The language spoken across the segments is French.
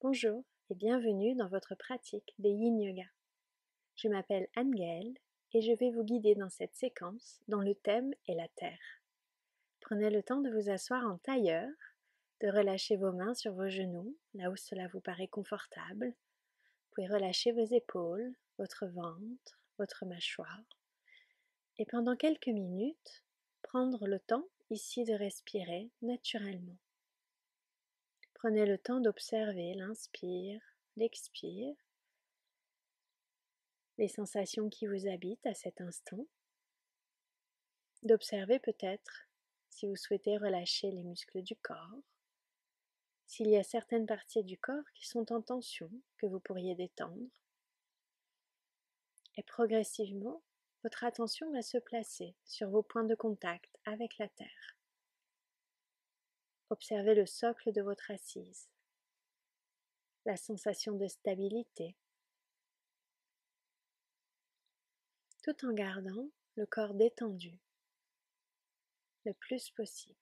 Bonjour et bienvenue dans votre pratique de Yin Yoga. Je m'appelle Anne-Gaëlle et je vais vous guider dans cette séquence dont le thème est la Terre. Prenez le temps de vous asseoir en tailleur, de relâcher vos mains sur vos genoux, là où cela vous paraît confortable. Vous pouvez relâcher vos épaules, votre ventre, votre mâchoire. Et pendant quelques minutes, prendre le temps ici de respirer naturellement. Prenez le temps d'observer l'inspire, l'expire, les sensations qui vous habitent à cet instant, d'observer peut-être si vous souhaitez relâcher les muscles du corps, s'il y a certaines parties du corps qui sont en tension que vous pourriez détendre. Et progressivement, votre attention va se placer sur vos points de contact avec la Terre. Observez le socle de votre assise, la sensation de stabilité, tout en gardant le corps détendu le plus possible.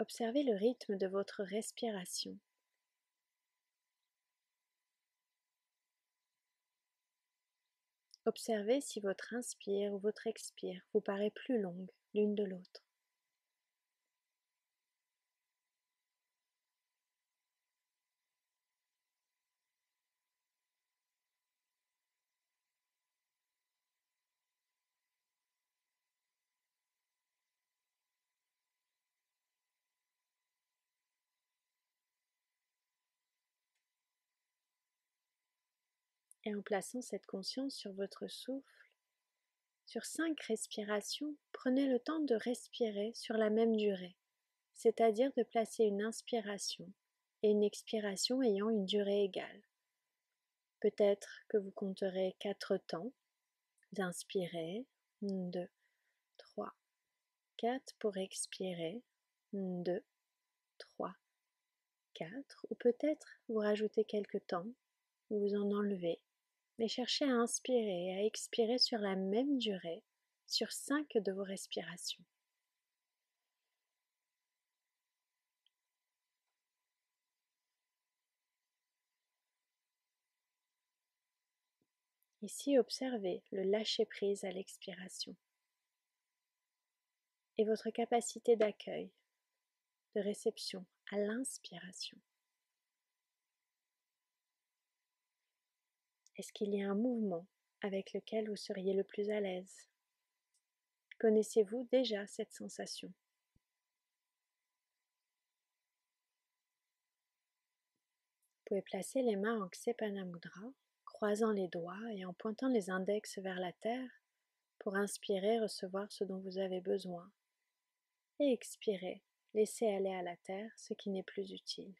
Observez le rythme de votre respiration. Observez si votre inspire ou votre expire vous paraît plus longue l'une de l'autre. Et en plaçant cette conscience sur votre souffle, sur cinq respirations, prenez le temps de respirer sur la même durée, c'est-à-dire de placer une inspiration et une expiration ayant une durée égale. Peut-être que vous compterez quatre temps d'inspirer, 2, 3, 4 pour expirer, 2, 3, 4, ou peut-être vous rajoutez quelques temps, vous en enlevez mais cherchez à inspirer et à expirer sur la même durée sur cinq de vos respirations. Ici, observez le lâcher-prise à l'expiration et votre capacité d'accueil, de réception à l'inspiration. Est-ce qu'il y a un mouvement avec lequel vous seriez le plus à l'aise? Connaissez-vous déjà cette sensation? Vous pouvez placer les mains en Ksepana Mudra, croisant les doigts et en pointant les index vers la terre pour inspirer, recevoir ce dont vous avez besoin. Et expirer, laisser aller à la terre ce qui n'est plus utile.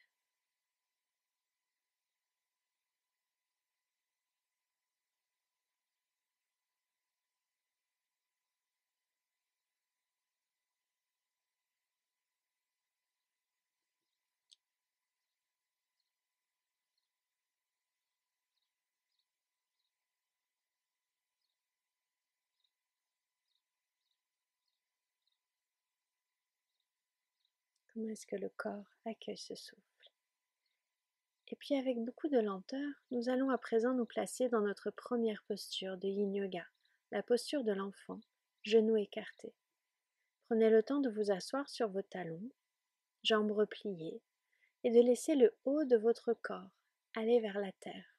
Comment est-ce que le corps accueille ce souffle Et puis avec beaucoup de lenteur, nous allons à présent nous placer dans notre première posture de Yin Yoga, la posture de l'enfant, genoux écartés. Prenez le temps de vous asseoir sur vos talons, jambes repliées, et de laisser le haut de votre corps aller vers la terre.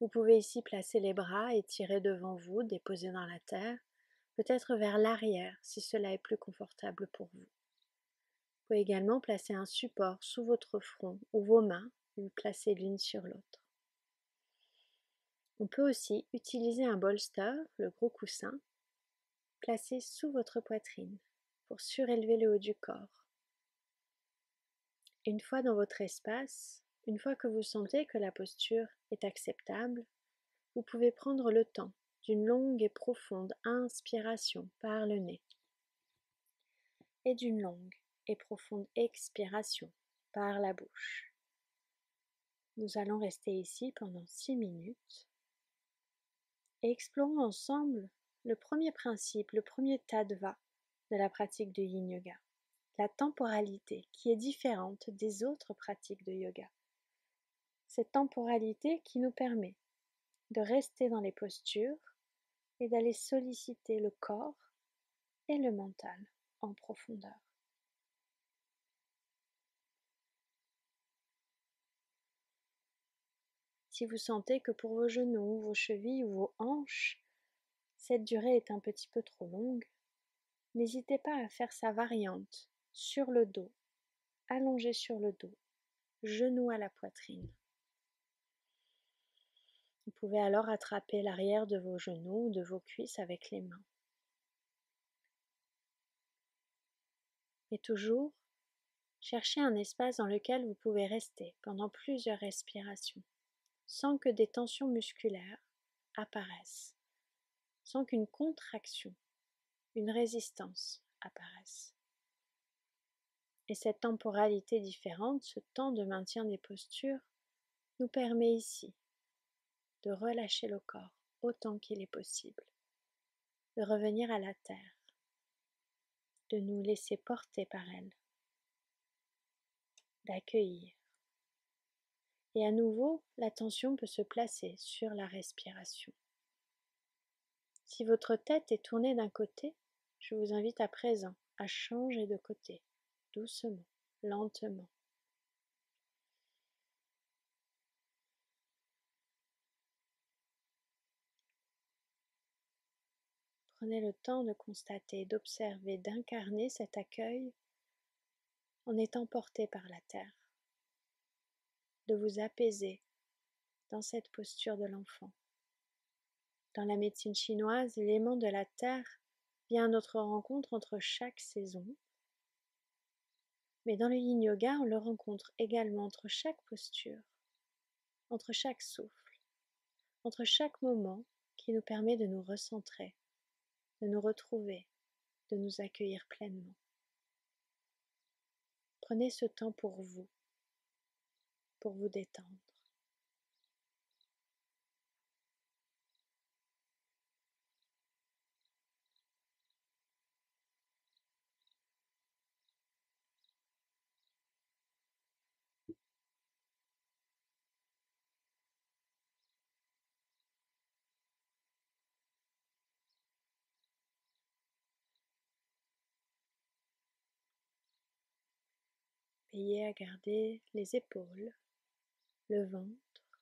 Vous pouvez ici placer les bras étirés devant vous, déposés dans la terre, peut-être vers l'arrière si cela est plus confortable pour vous. Pouvez également placer un support sous votre front ou vos mains, vous placez l'une sur l'autre. On peut aussi utiliser un bolster, le gros coussin, placé sous votre poitrine pour surélever le haut du corps. Une fois dans votre espace, une fois que vous sentez que la posture est acceptable, vous pouvez prendre le temps d'une longue et profonde inspiration par le nez et d'une longue et profonde expiration par la bouche. Nous allons rester ici pendant 6 minutes et explorons ensemble le premier principe, le premier tattva de la pratique de yin yoga, la temporalité qui est différente des autres pratiques de yoga. Cette temporalité qui nous permet de rester dans les postures et d'aller solliciter le corps et le mental en profondeur. Si vous sentez que pour vos genoux, vos chevilles ou vos hanches, cette durée est un petit peu trop longue, n'hésitez pas à faire sa variante sur le dos, allongé sur le dos, genou à la poitrine. Vous pouvez alors attraper l'arrière de vos genoux ou de vos cuisses avec les mains. Et toujours, cherchez un espace dans lequel vous pouvez rester pendant plusieurs respirations, sans que des tensions musculaires apparaissent, sans qu'une contraction, une résistance apparaisse. Et cette temporalité différente, ce temps de maintien des postures, nous permet ici de relâcher le corps autant qu'il est possible, de revenir à la terre, de nous laisser porter par elle, d'accueillir. Et à nouveau, l'attention peut se placer sur la respiration. Si votre tête est tournée d'un côté, je vous invite à présent à changer de côté, doucement, lentement. Prenez le temps de constater, d'observer, d'incarner cet accueil en étant porté par la terre, de vous apaiser dans cette posture de l'enfant. Dans la médecine chinoise, l'élément de la terre vient à notre rencontre entre chaque saison, mais dans le yin yoga, on le rencontre également entre chaque posture, entre chaque souffle, entre chaque moment qui nous permet de nous recentrer, de nous retrouver, de nous accueillir pleinement. Prenez ce temps pour vous, pour vous détendre. Veillez à garder les épaules, le ventre,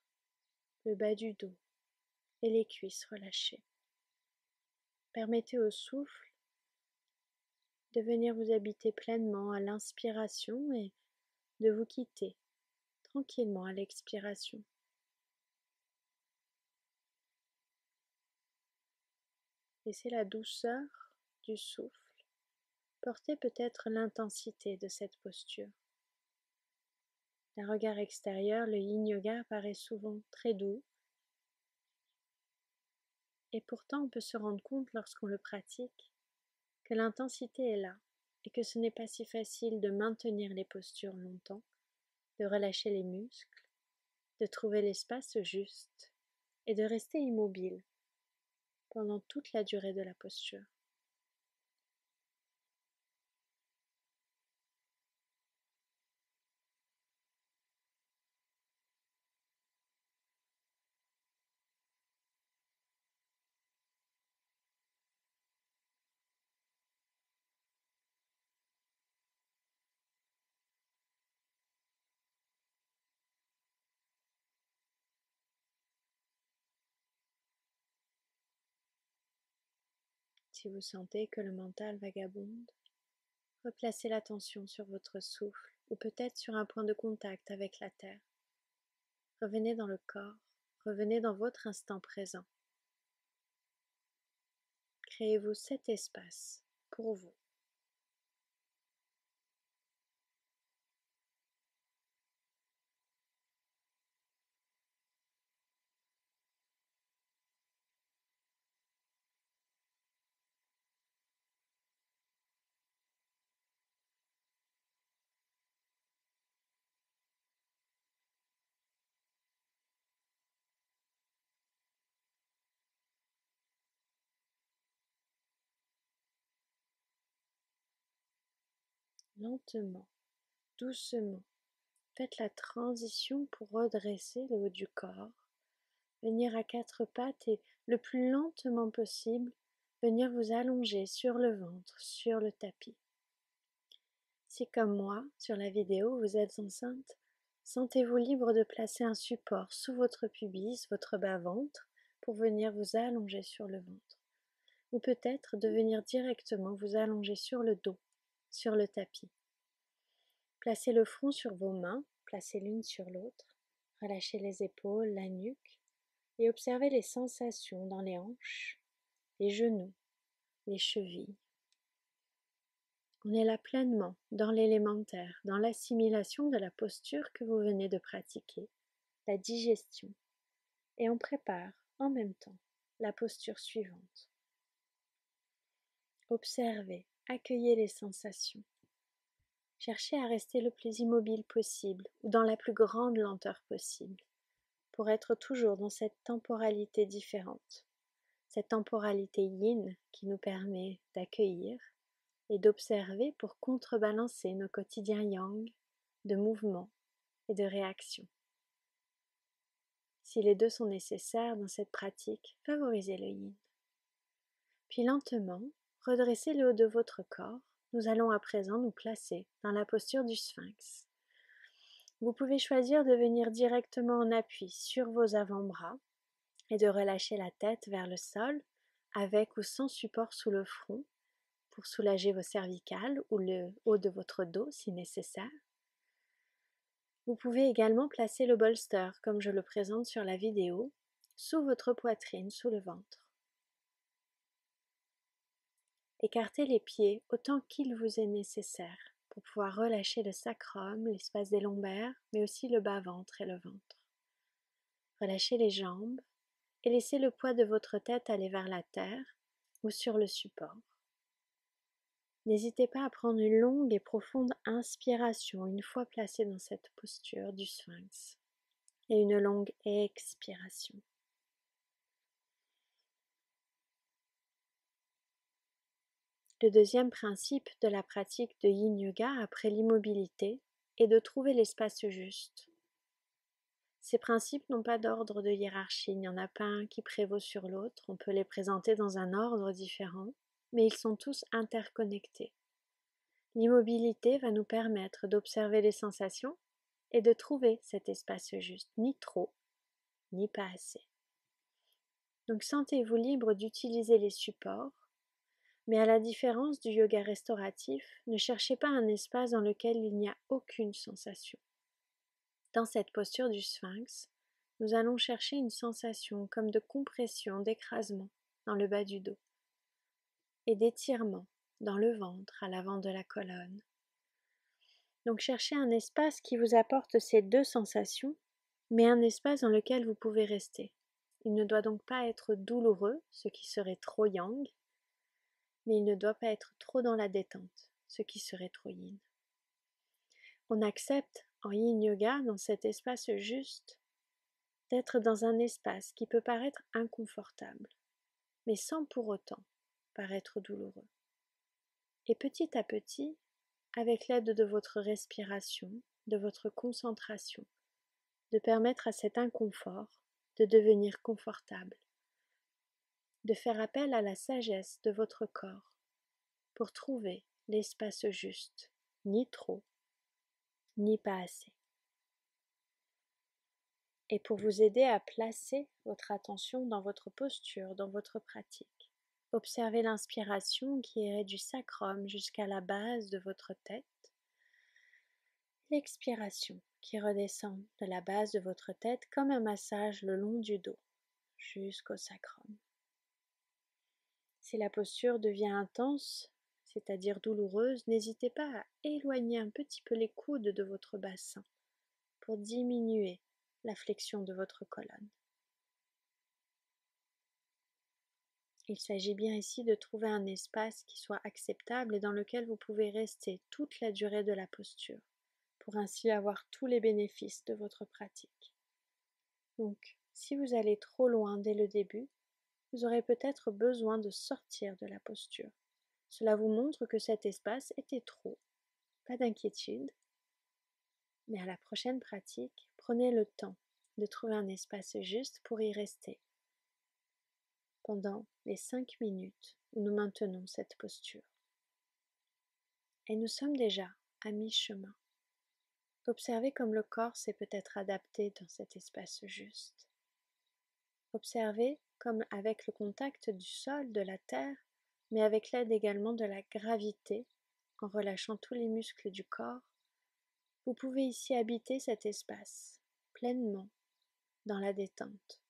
le bas du dos et les cuisses relâchées. Permettez au souffle de venir vous habiter pleinement à l'inspiration et de vous quitter tranquillement à l'expiration. Laissez la douceur du souffle porter peut-être l'intensité de cette posture. D'un regard extérieur, le yin yoga paraît souvent très doux. Et pourtant, on peut se rendre compte lorsqu'on le pratique que l'intensité est là et que ce n'est pas si facile de maintenir les postures longtemps, de relâcher les muscles, de trouver l'espace juste et de rester immobile pendant toute la durée de la posture. Si vous sentez que le mental vagabonde, replacez l'attention sur votre souffle ou peut-être sur un point de contact avec la terre. Revenez dans le corps, revenez dans votre instant présent. Créez-vous cet espace pour vous. Lentement, doucement. Faites la transition pour redresser le haut du corps, venir à quatre pattes et le plus lentement possible, venir vous allonger sur le ventre, sur le tapis. Si comme moi, sur la vidéo, vous êtes enceinte, sentez-vous libre de placer un support sous votre pubis, votre bas-ventre, pour venir vous allonger sur le ventre. Ou peut-être de venir directement vous allonger sur le dos, sur le tapis. Placez le front sur vos mains, placez l'une sur l'autre, relâchez les épaules, la nuque, et observez les sensations dans les hanches, les genoux, les chevilles. On est là pleinement dans l'élémentaire, dans l'assimilation de la posture que vous venez de pratiquer, la digestion, et on prépare en même temps la posture suivante. Observez, accueillez les sensations. Cherchez à rester le plus immobile possible ou dans la plus grande lenteur possible pour être toujours dans cette temporalité différente, cette temporalité yin qui nous permet d'accueillir et d'observer pour contrebalancer nos quotidiens yang de mouvement et de réaction. Si les deux sont nécessaires dans cette pratique, favorisez le yin. Puis lentement, redressez le haut de votre corps. Nous allons à présent nous placer dans la posture du sphinx. Vous pouvez choisir de venir directement en appui sur vos avant-bras et de relâcher la tête vers le sol avec ou sans support sous le front pour soulager vos cervicales ou le haut de votre dos si nécessaire. Vous pouvez également placer le bolster, comme je le présente sur la vidéo, sous votre poitrine, sous le ventre. Écartez les pieds autant qu'il vous est nécessaire pour pouvoir relâcher le sacrum, l'espace des lombaires, mais aussi le bas-ventre et le ventre. Relâchez les jambes et laissez le poids de votre tête aller vers la terre ou sur le support. N'hésitez pas à prendre une longue et profonde inspiration une fois placé dans cette posture du sphinx et une longue expiration. Le deuxième principe de la pratique de yin yoga après l'immobilité est de trouver l'espace juste. Ces principes n'ont pas d'ordre de hiérarchie, il n'y en a pas un qui prévaut sur l'autre, on peut les présenter dans un ordre différent, mais ils sont tous interconnectés. L'immobilité va nous permettre d'observer les sensations et de trouver cet espace juste, ni trop, ni pas assez. Donc sentez-vous libre d'utiliser les supports mais à la différence du yoga restauratif, ne cherchez pas un espace dans lequel il n'y a aucune sensation. Dans cette posture du sphinx, nous allons chercher une sensation comme de compression, d'écrasement dans le bas du dos et d'étirement dans le ventre à l'avant de la colonne. Donc cherchez un espace qui vous apporte ces deux sensations, mais un espace dans lequel vous pouvez rester. Il ne doit donc pas être douloureux, ce qui serait trop yang, mais il ne doit pas être trop dans la détente, ce qui serait trop yin. On accepte en yin yoga, dans cet espace juste, d'être dans un espace qui peut paraître inconfortable, mais sans pour autant paraître douloureux. Et petit à petit, avec l'aide de votre respiration, de votre concentration, de permettre à cet inconfort de devenir confortable de faire appel à la sagesse de votre corps pour trouver l'espace juste, ni trop, ni pas assez. Et pour vous aider à placer votre attention dans votre posture, dans votre pratique, observez l'inspiration qui irait du sacrum jusqu'à la base de votre tête, l'expiration qui redescend de la base de votre tête comme un massage le long du dos jusqu'au sacrum. Si la posture devient intense, c'est-à-dire douloureuse, n'hésitez pas à éloigner un petit peu les coudes de votre bassin pour diminuer la flexion de votre colonne. Il s'agit bien ici de trouver un espace qui soit acceptable et dans lequel vous pouvez rester toute la durée de la posture, pour ainsi avoir tous les bénéfices de votre pratique. Donc, si vous allez trop loin dès le début, vous aurez peut-être besoin de sortir de la posture. Cela vous montre que cet espace était trop, Pas d'inquiétude, mais à la prochaine pratique, prenez le temps de trouver un espace juste pour y rester pendant les cinq minutes où nous maintenons cette posture. Et nous sommes déjà à mi-chemin. Observez comme le corps s'est peut-être adapté dans cet espace juste. Observez comme avec le contact du sol, de la terre, mais avec l'aide également de la gravité, en relâchant tous les muscles du corps, vous pouvez ici habiter cet espace pleinement dans la détente.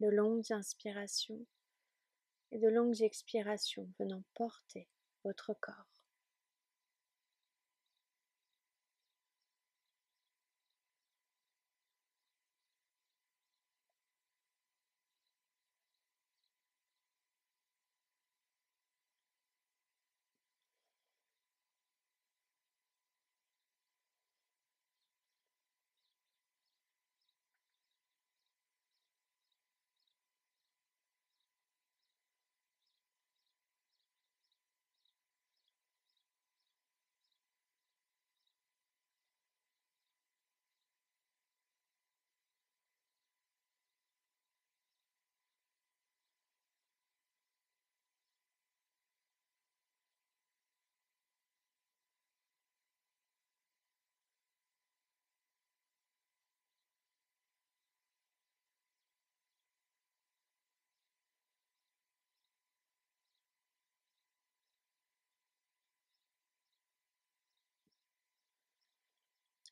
De longues inspirations et de longues expirations venant porter votre corps.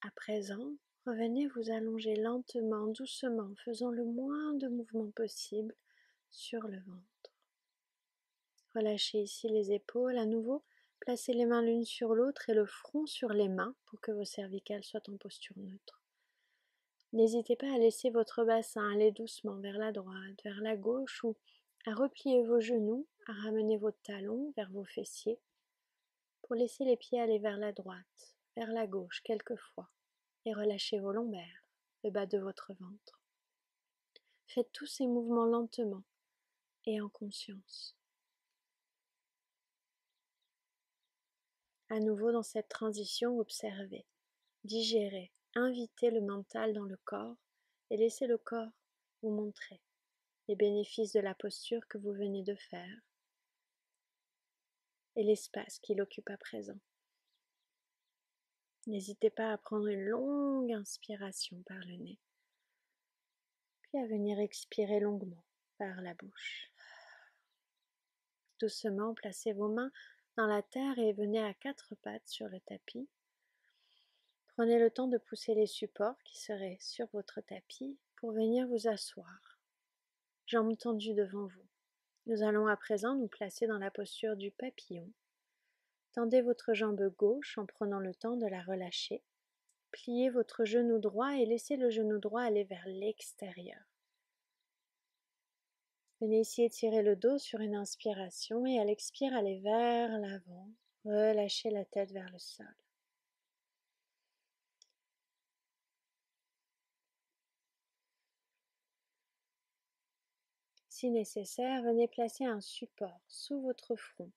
À présent, revenez vous allonger lentement, doucement, faisant le moins de mouvements possible sur le ventre. Relâchez ici les épaules à nouveau, placez les mains l'une sur l'autre et le front sur les mains pour que vos cervicales soient en posture neutre. N'hésitez pas à laisser votre bassin aller doucement vers la droite, vers la gauche ou à replier vos genoux, à ramener vos talons vers vos fessiers pour laisser les pieds aller vers la droite, vers la gauche quelquefois et relâchez vos lombaires, le bas de votre ventre. Faites tous ces mouvements lentement et en conscience. À nouveau dans cette transition, observez, digérez, invitez le mental dans le corps et laissez le corps vous montrer les bénéfices de la posture que vous venez de faire et l'espace qu'il occupe à présent. N'hésitez pas à prendre une longue inspiration par le nez, puis à venir expirer longuement par la bouche. Doucement, placez vos mains dans la terre et venez à quatre pattes sur le tapis. Prenez le temps de pousser les supports qui seraient sur votre tapis pour venir vous asseoir, jambes tendues devant vous. Nous allons à présent nous placer dans la posture du papillon Tendez votre jambe gauche en prenant le temps de la relâcher. Pliez votre genou droit et laissez le genou droit aller vers l'extérieur. Venez ici étirer le dos sur une inspiration et à l'expire, allez vers l'avant. Relâchez la tête vers le sol. Si nécessaire, venez placer un support sous votre front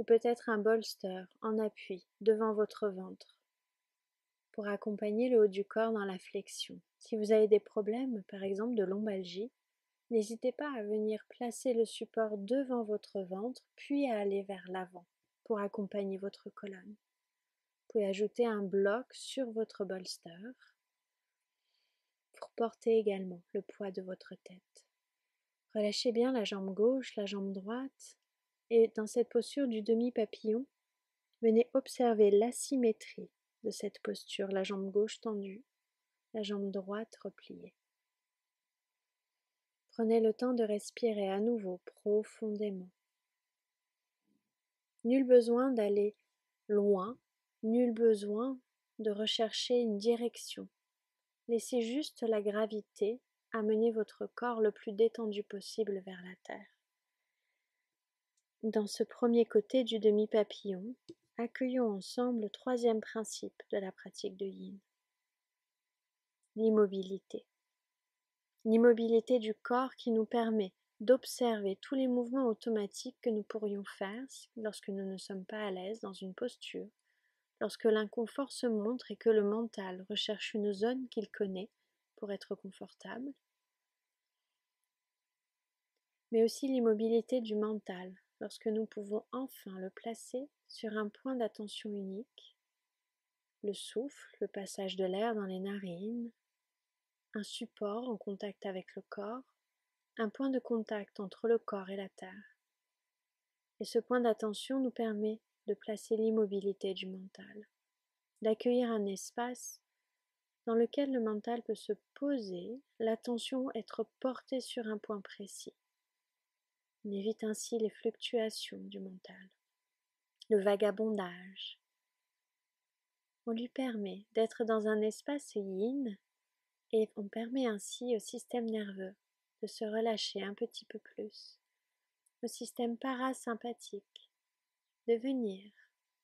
ou peut-être un bolster en appui devant votre ventre pour accompagner le haut du corps dans la flexion. Si vous avez des problèmes, par exemple de lombalgie, n'hésitez pas à venir placer le support devant votre ventre, puis à aller vers l'avant pour accompagner votre colonne. Vous pouvez ajouter un bloc sur votre bolster pour porter également le poids de votre tête. Relâchez bien la jambe gauche, la jambe droite, et dans cette posture du demi-papillon, venez observer l'asymétrie de cette posture, la jambe gauche tendue, la jambe droite repliée. Prenez le temps de respirer à nouveau profondément. Nul besoin d'aller loin, nul besoin de rechercher une direction. Laissez juste la gravité amener votre corps le plus détendu possible vers la terre. Dans ce premier côté du demi-papillon, accueillons ensemble le troisième principe de la pratique de yin, l'immobilité. L'immobilité du corps qui nous permet d'observer tous les mouvements automatiques que nous pourrions faire lorsque nous ne sommes pas à l'aise dans une posture, lorsque l'inconfort se montre et que le mental recherche une zone qu'il connaît pour être confortable, mais aussi l'immobilité du mental lorsque nous pouvons enfin le placer sur un point d'attention unique, le souffle, le passage de l'air dans les narines, un support en contact avec le corps, un point de contact entre le corps et la terre. Et ce point d'attention nous permet de placer l'immobilité du mental, d'accueillir un espace dans lequel le mental peut se poser, l'attention être portée sur un point précis. On évite ainsi les fluctuations du mental, le vagabondage. On lui permet d'être dans un espace yin et on permet ainsi au système nerveux de se relâcher un petit peu plus, au système parasympathique de venir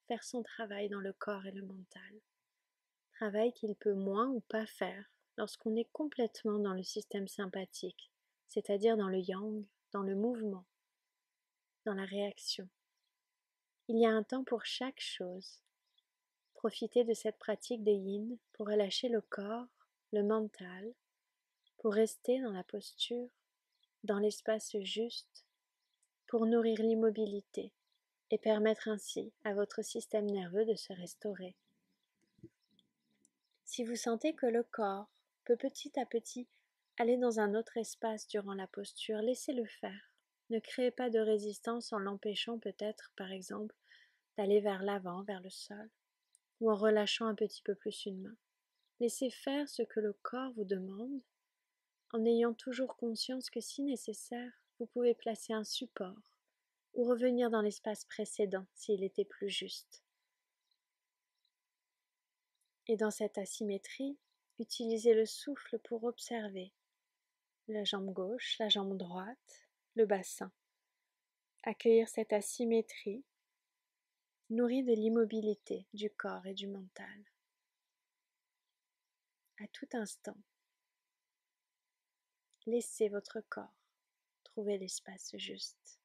faire son travail dans le corps et le mental, travail qu'il peut moins ou pas faire lorsqu'on est complètement dans le système sympathique, c'est-à-dire dans le yang, dans le mouvement, dans la réaction. Il y a un temps pour chaque chose. Profitez de cette pratique de yin pour relâcher le corps, le mental, pour rester dans la posture, dans l'espace juste, pour nourrir l'immobilité et permettre ainsi à votre système nerveux de se restaurer. Si vous sentez que le corps peut petit à petit aller dans un autre espace durant la posture, laissez-le faire. Ne créez pas de résistance en l'empêchant peut-être, par exemple, d'aller vers l'avant, vers le sol, ou en relâchant un petit peu plus une main. Laissez faire ce que le corps vous demande, en ayant toujours conscience que si nécessaire, vous pouvez placer un support ou revenir dans l'espace précédent s'il était plus juste. Et dans cette asymétrie, utilisez le souffle pour observer la jambe gauche, la jambe droite, le bassin. Accueillir cette asymétrie nourrie de l'immobilité du corps et du mental. À tout instant, laissez votre corps trouver l'espace juste.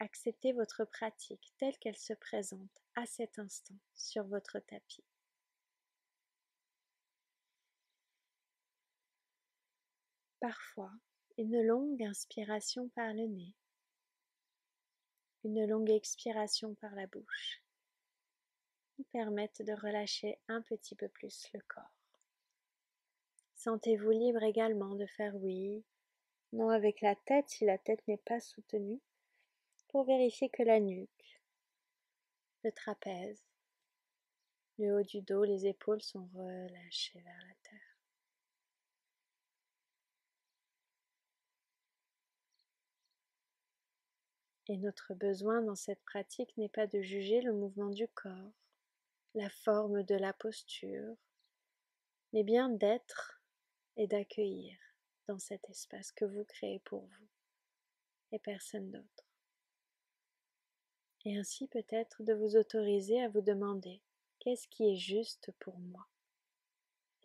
Acceptez votre pratique telle qu'elle se présente à cet instant sur votre tapis. Parfois, une longue inspiration par le nez, une longue expiration par la bouche nous permettent de relâcher un petit peu plus le corps. Sentez-vous libre également de faire oui, non avec la tête si la tête n'est pas soutenue, pour vérifier que la nuque, le trapèze, le haut du dos, les épaules sont relâchées vers la terre. Et notre besoin dans cette pratique n'est pas de juger le mouvement du corps, la forme de la posture, mais bien d'être et d'accueillir dans cet espace que vous créez pour vous et personne d'autre. Et ainsi peut-être de vous autoriser à vous demander qu'est-ce qui est juste pour moi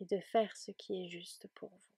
et de faire ce qui est juste pour vous.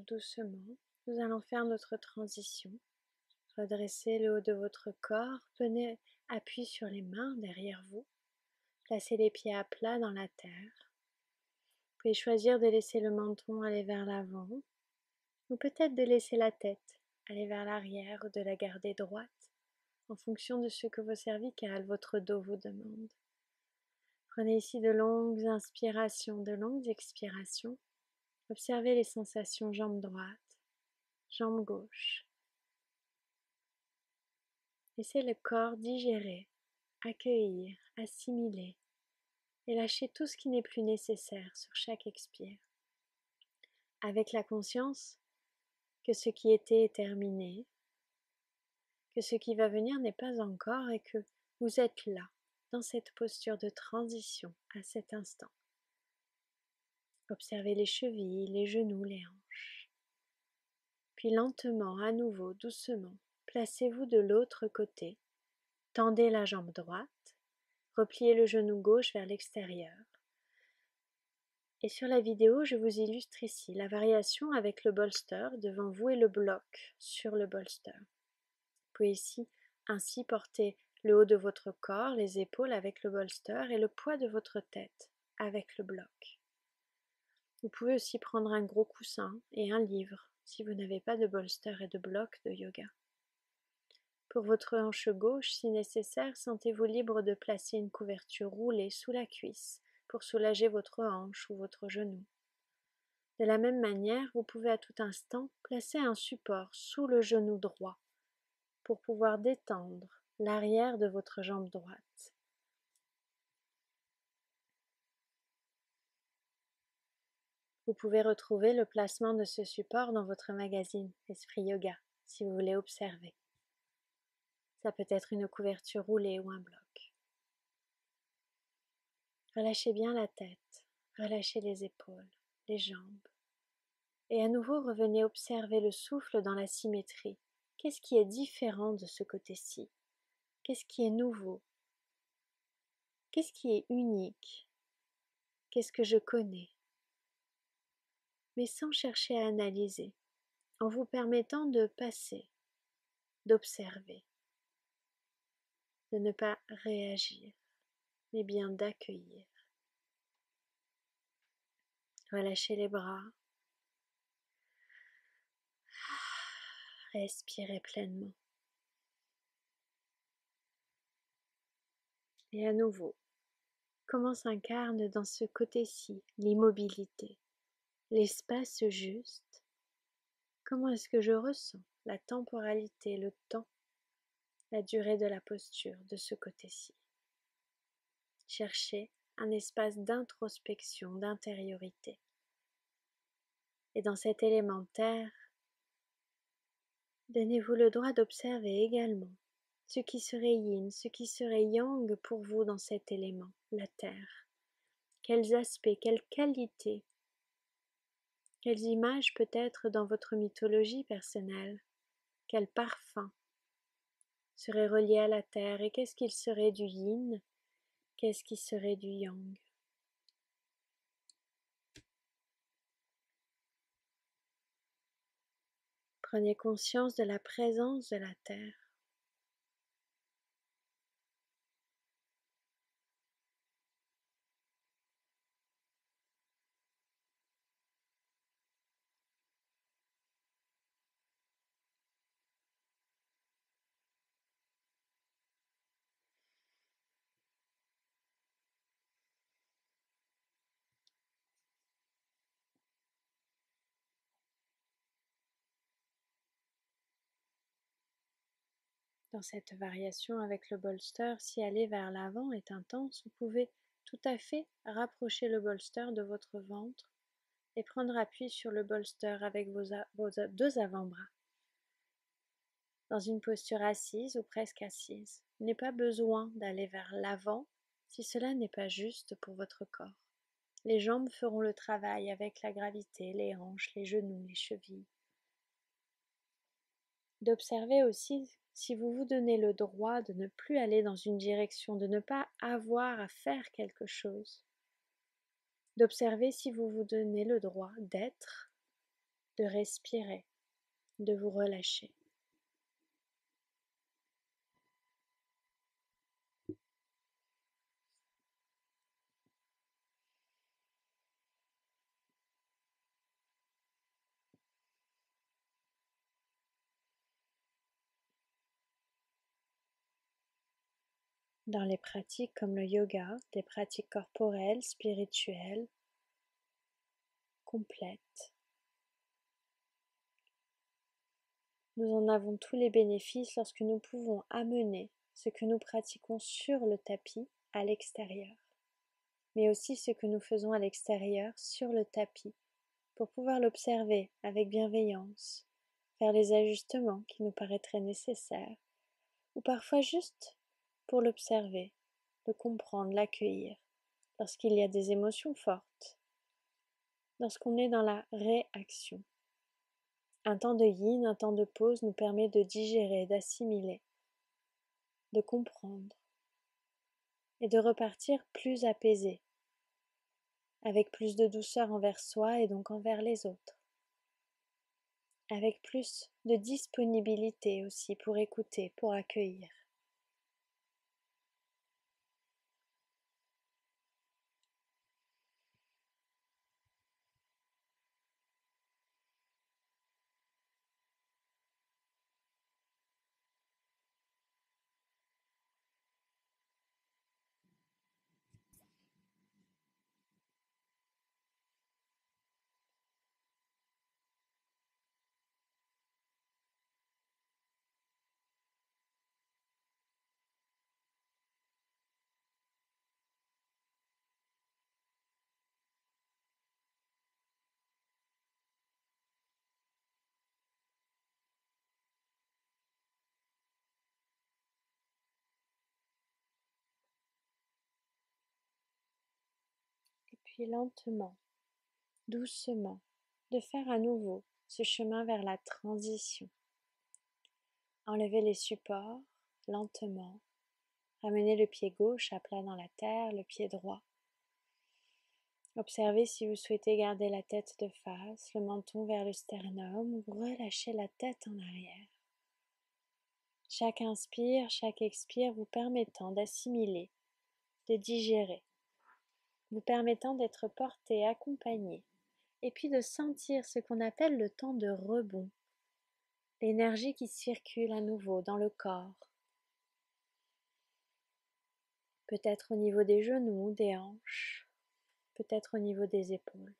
Doucement, nous allons faire notre transition. Redressez le haut de votre corps, prenez appui sur les mains derrière vous, placez les pieds à plat dans la terre. Vous pouvez choisir de laisser le menton aller vers l'avant, ou peut-être de laisser la tête aller vers l'arrière ou de la garder droite en fonction de ce que vos cervicales, votre dos vous demandent. Prenez ici de longues inspirations, de longues expirations. Observez les sensations jambe droite, jambe gauche. Laissez le corps digérer, accueillir, assimiler et lâcher tout ce qui n'est plus nécessaire sur chaque expire. Avec la conscience que ce qui était est terminé, que ce qui va venir n'est pas encore et que vous êtes là, dans cette posture de transition à cet instant. Observez les chevilles, les genoux, les hanches. Puis lentement, à nouveau, doucement, placez-vous de l'autre côté. Tendez la jambe droite, repliez le genou gauche vers l'extérieur. Et sur la vidéo, je vous illustre ici la variation avec le bolster devant vous et le bloc sur le bolster. Vous pouvez ici ainsi porter le haut de votre corps, les épaules avec le bolster et le poids de votre tête avec le bloc. Vous pouvez aussi prendre un gros coussin et un livre si vous n'avez pas de bolster et de bloc de yoga. Pour votre hanche gauche, si nécessaire, sentez-vous libre de placer une couverture roulée sous la cuisse pour soulager votre hanche ou votre genou. De la même manière, vous pouvez à tout instant placer un support sous le genou droit pour pouvoir détendre l'arrière de votre jambe droite. Vous pouvez retrouver le placement de ce support dans votre magazine Esprit Yoga si vous voulez observer. Ça peut être une couverture roulée ou un bloc. Relâchez bien la tête, relâchez les épaules, les jambes. Et à nouveau revenez observer le souffle dans la symétrie. Qu'est-ce qui est différent de ce côté-ci? Qu'est-ce qui est nouveau? Qu'est-ce qui est unique? Qu'est-ce que je connais? Mais sans chercher à analyser, en vous permettant de passer, d'observer, de ne pas réagir, mais bien d'accueillir. Relâchez les bras. Respirez pleinement. Et à nouveau, comment s'incarne dans ce côté-ci l'immobilité? L'espace juste, comment est-ce que je ressens la temporalité, le temps, la durée de la posture de ce côté-ci? Cherchez un espace d'introspection, d'intériorité. Et dans cet élémentaire, donnez-vous le droit d'observer également ce qui serait yin, ce qui serait yang pour vous dans cet élément, la terre. Quels aspects, quelles qualités quelles images peut-être dans votre mythologie personnelle? Quel parfum serait relié à la terre et qu'est-ce qu'il serait du yin? Qu'est-ce qui serait du yang? Prenez conscience de la présence de la terre. Cette variation avec le bolster, si aller vers l'avant est intense, vous pouvez tout à fait rapprocher le bolster de votre ventre et prendre appui sur le bolster avec vos, deux avant-bras. Dans une posture assise ou presque assise, il n'est pas besoin d'aller vers l'avant si cela n'est pas juste pour votre corps. Les jambes feront le travail avec la gravité, les hanches, les genoux, les chevilles. D'observer aussi si vous vous donnez le droit de ne plus aller dans une direction, de ne pas avoir à faire quelque chose, d'observer si vous vous donnez le droit d'être, de respirer, de vous relâcher. Dans les pratiques comme le yoga, des pratiques corporelles, spirituelles, complètes. Nous en avons tous les bénéfices lorsque nous pouvons amener ce que nous pratiquons sur le tapis à l'extérieur, mais aussi ce que nous faisons à l'extérieur sur le tapis pour pouvoir l'observer avec bienveillance, faire les ajustements qui nous paraîtraient nécessaires, ou parfois juste pour l'observer, le comprendre, l'accueillir, lorsqu'il y a des émotions fortes, lorsqu'on est dans la réaction. Un temps de yin, un temps de pause nous permet de digérer, d'assimiler, de comprendre et de repartir plus apaisé, avec plus de douceur envers soi et donc envers les autres, avec plus de disponibilité aussi pour écouter, pour accueillir. Lentement, doucement, de faire à nouveau ce chemin vers la transition. Enlevez les supports lentement. Ramenez le pied gauche à plat dans la terre, le pied droit. Observez si vous souhaitez garder la tête de face, le menton vers le sternum ou relâchez la tête en arrière. Chaque inspire, chaque expire vous permettant d'assimiler, de digérer vous permettant d'être porté, accompagné, et puis de sentir ce qu'on appelle le temps de rebond, l'énergie qui circule à nouveau dans le corps, peut-être au niveau des genoux, des hanches, peut-être au niveau des épaules.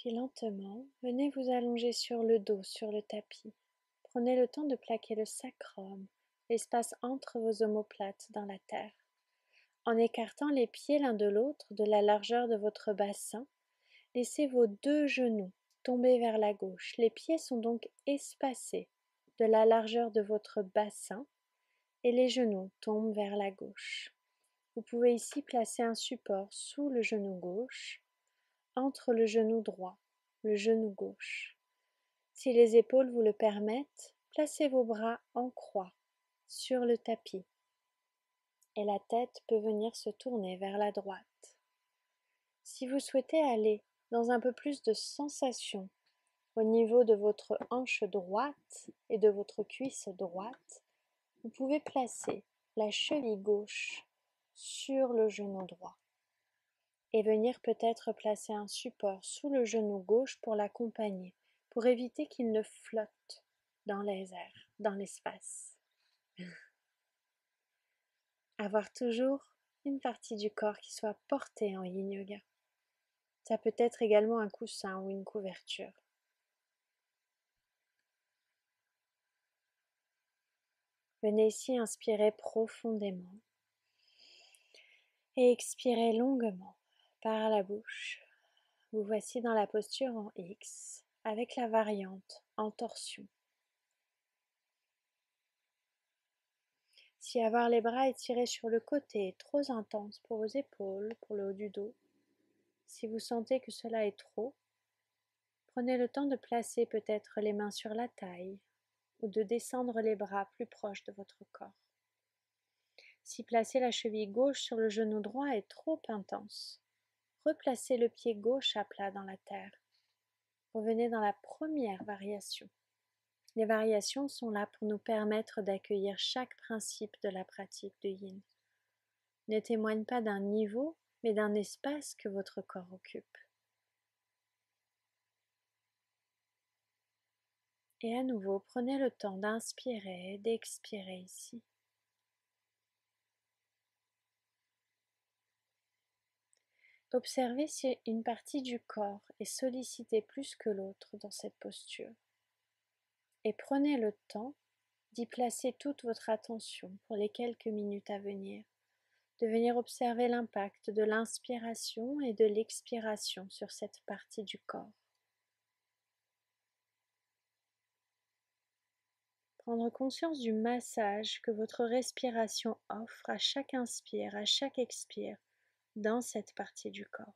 Puis lentement, venez vous allonger sur le dos, sur le tapis. Prenez le temps de plaquer le sacrum, l'espace entre vos omoplates dans la terre. En écartant les pieds l'un de l'autre de la largeur de votre bassin, laissez vos deux genoux tomber vers la gauche. Les pieds sont donc espacés de la largeur de votre bassin et les genoux tombent vers la gauche. Vous pouvez ici placer un support sous le genou gauche entre le genou droit, le genou gauche. Si les épaules vous le permettent, placez vos bras en croix sur le tapis et la tête peut venir se tourner vers la droite. Si vous souhaitez aller dans un peu plus de sensation au niveau de votre hanche droite et de votre cuisse droite, vous pouvez placer la cheville gauche sur le genou droit et venir peut-être placer un support sous le genou gauche pour l'accompagner, pour éviter qu'il ne flotte dans les airs, dans l'espace. Avoir toujours une partie du corps qui soit portée en yin yoga. Ça peut être également un coussin ou une couverture. Venez ici inspirer profondément et expirer longuement par la bouche. Vous voici dans la posture en X avec la variante en torsion. Si avoir les bras étirés sur le côté est trop intense pour vos épaules, pour le haut du dos, Si vous sentez que cela est trop, prenez le temps de placer peut-être les mains sur la taille ou de descendre les bras plus proches de votre corps. Si placer la cheville gauche sur le genou droit est trop intense, replacez le pied gauche à plat dans la terre. Revenez dans la première variation. Les variations sont là pour nous permettre d'accueillir chaque principe de la pratique de yin. Ne témoigne pas d'un niveau, mais d'un espace que votre corps occupe. Et à nouveau, prenez le temps d'inspirer et d'expirer ici. Observez si une partie du corps est sollicitée plus que l'autre dans cette posture. Et prenez le temps d'y placer toute votre attention pour les quelques minutes à venir, de venir observer l'impact de l'inspiration et de l'expiration sur cette partie du corps. Prendre conscience du massage que votre respiration offre à chaque inspire, à chaque expire dans cette partie du corps.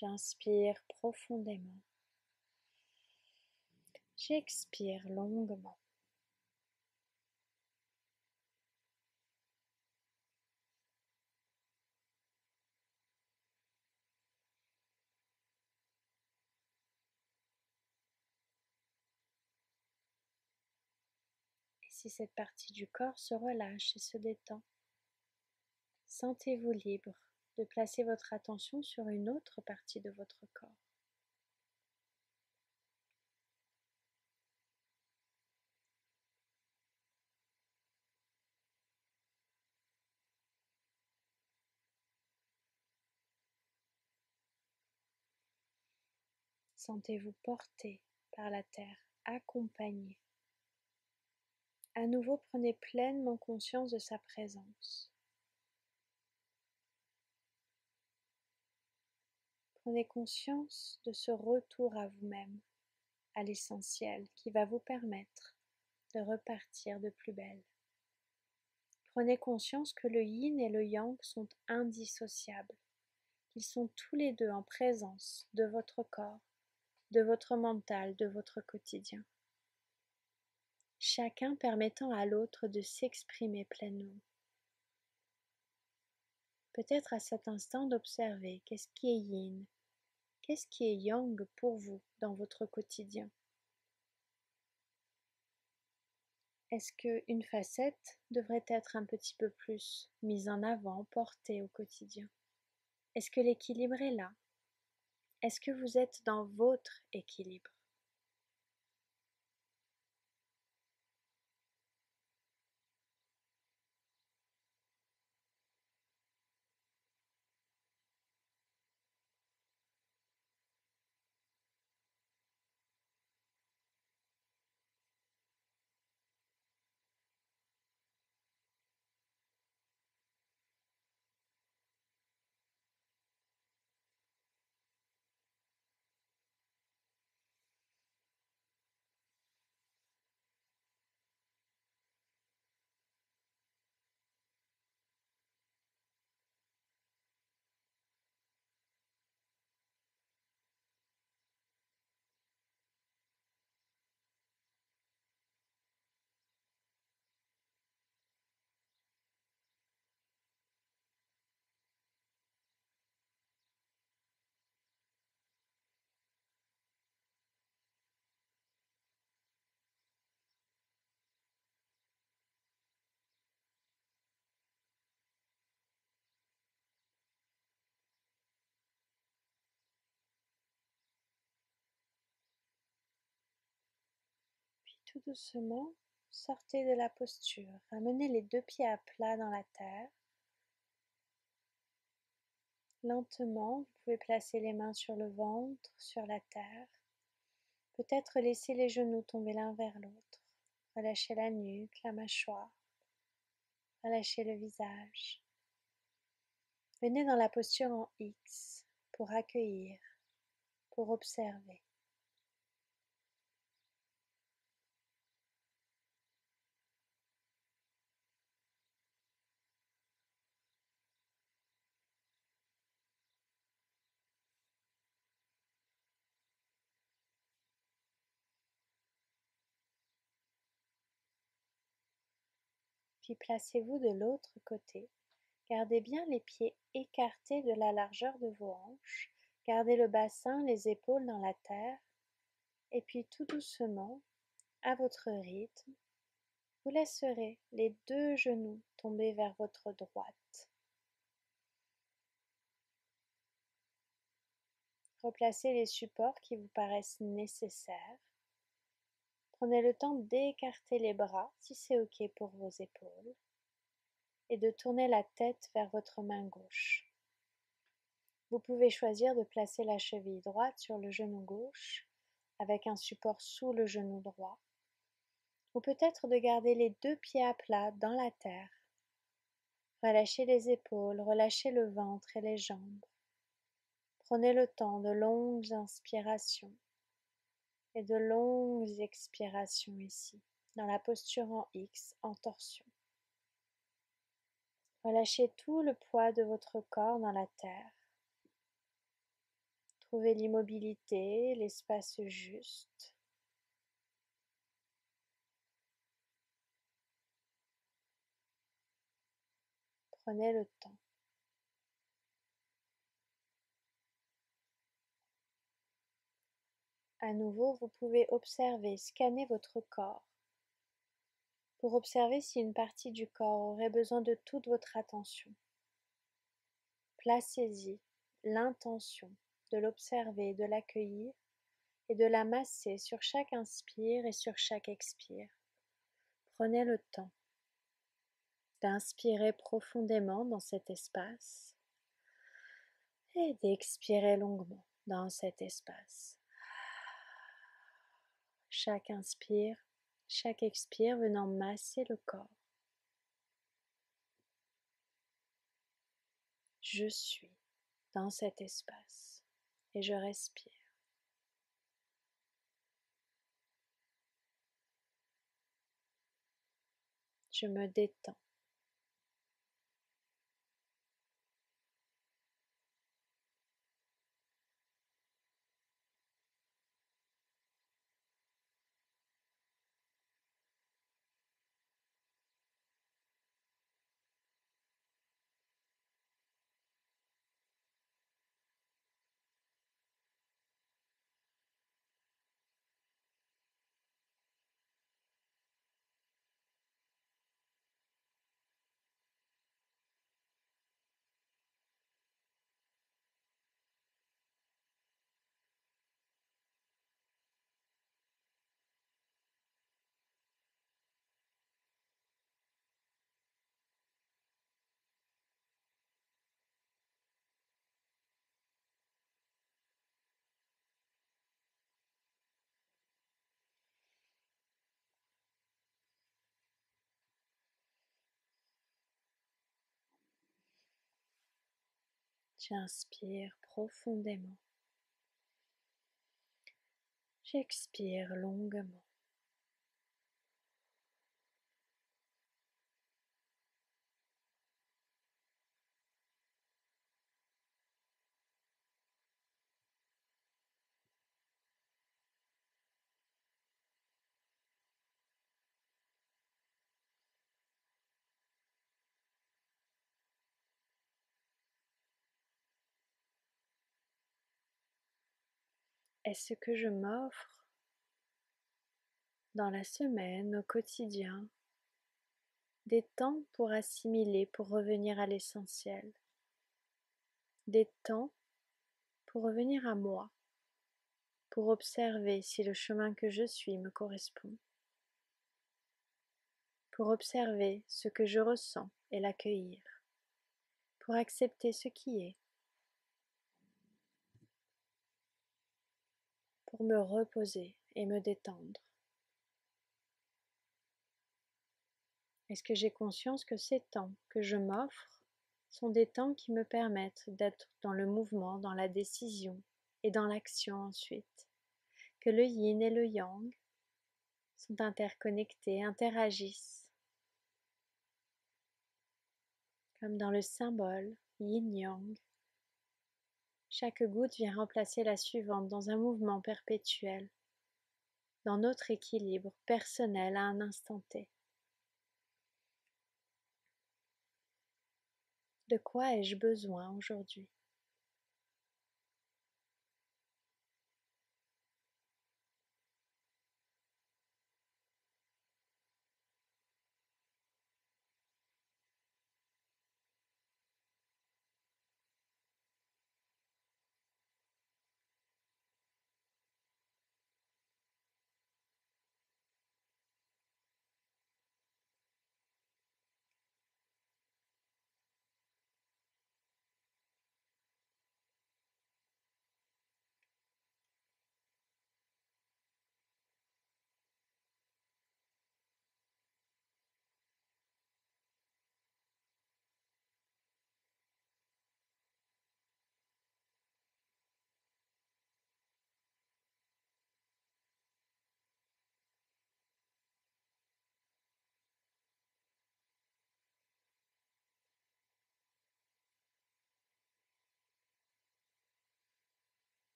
J'inspire profondément. J'expire longuement. Si cette partie du corps se relâche et se détend. Sentez-vous libre de placer votre attention sur une autre partie de votre corps. Sentez-vous porté par la terre, accompagné. À nouveau, prenez pleinement conscience de sa présence. Prenez conscience de ce retour à vous-même, à l'essentiel, qui va vous permettre de repartir de plus belle. Prenez conscience que le yin et le yang sont indissociables, qu'ils sont tous les deux en présence de votre corps, de votre mental, de votre quotidien chacun permettant à l'autre de s'exprimer pleinement. Peut-être à cet instant d'observer qu'est-ce qui est yin, qu'est-ce qui est yang pour vous dans votre quotidien. Est-ce qu'une facette devrait être un petit peu plus mise en avant, portée au quotidien? Est-ce que l'équilibre est là? Est-ce que vous êtes dans votre équilibre? Tout doucement, sortez de la posture, ramenez les deux pieds à plat dans la terre. Lentement, vous pouvez placer les mains sur le ventre, sur la terre. Peut-être laisser les genoux tomber l'un vers l'autre. Relâchez la nuque, la mâchoire. Relâchez le visage. Venez dans la posture en X pour accueillir, pour observer. Puis placez-vous de l'autre côté. Gardez bien les pieds écartés de la largeur de vos hanches. Gardez le bassin, les épaules dans la terre. Et puis tout doucement, à votre rythme, vous laisserez les deux genoux tomber vers votre droite. Replacez les supports qui vous paraissent nécessaires. Prenez le temps d'écarter les bras si c'est OK pour vos épaules et de tourner la tête vers votre main gauche. Vous pouvez choisir de placer la cheville droite sur le genou gauche avec un support sous le genou droit ou peut-être de garder les deux pieds à plat dans la terre. Relâchez les épaules, relâchez le ventre et les jambes. Prenez le temps de longues inspirations et de longues expirations ici, dans la posture en X, en torsion. Relâchez tout le poids de votre corps dans la terre. Trouvez l'immobilité, l'espace juste. Prenez le temps. À nouveau, vous pouvez observer, scanner votre corps pour observer si une partie du corps aurait besoin de toute votre attention. Placez-y l'intention de l'observer, de l'accueillir et de la masser sur chaque inspire et sur chaque expire. Prenez le temps d'inspirer profondément dans cet espace et d'expirer longuement dans cet espace chaque inspire, chaque expire venant masser le corps. Je suis dans cet espace et je respire. Je me détends. J'inspire profondément. J'expire longuement. Est-ce que je m'offre dans la semaine, au quotidien, des temps pour assimiler, pour revenir à l'essentiel, des temps pour revenir à moi, pour observer si le chemin que je suis me correspond, pour observer ce que je ressens et l'accueillir, pour accepter ce qui est pour me reposer et me détendre. Est-ce que j'ai conscience que ces temps que je m'offre sont des temps qui me permettent d'être dans le mouvement, dans la décision et dans l'action ensuite? Que le yin et le yang sont interconnectés, interagissent comme dans le symbole yin-yang chaque goutte vient remplacer la suivante dans un mouvement perpétuel, dans notre équilibre personnel à un instant T. De quoi ai-je besoin aujourd'hui?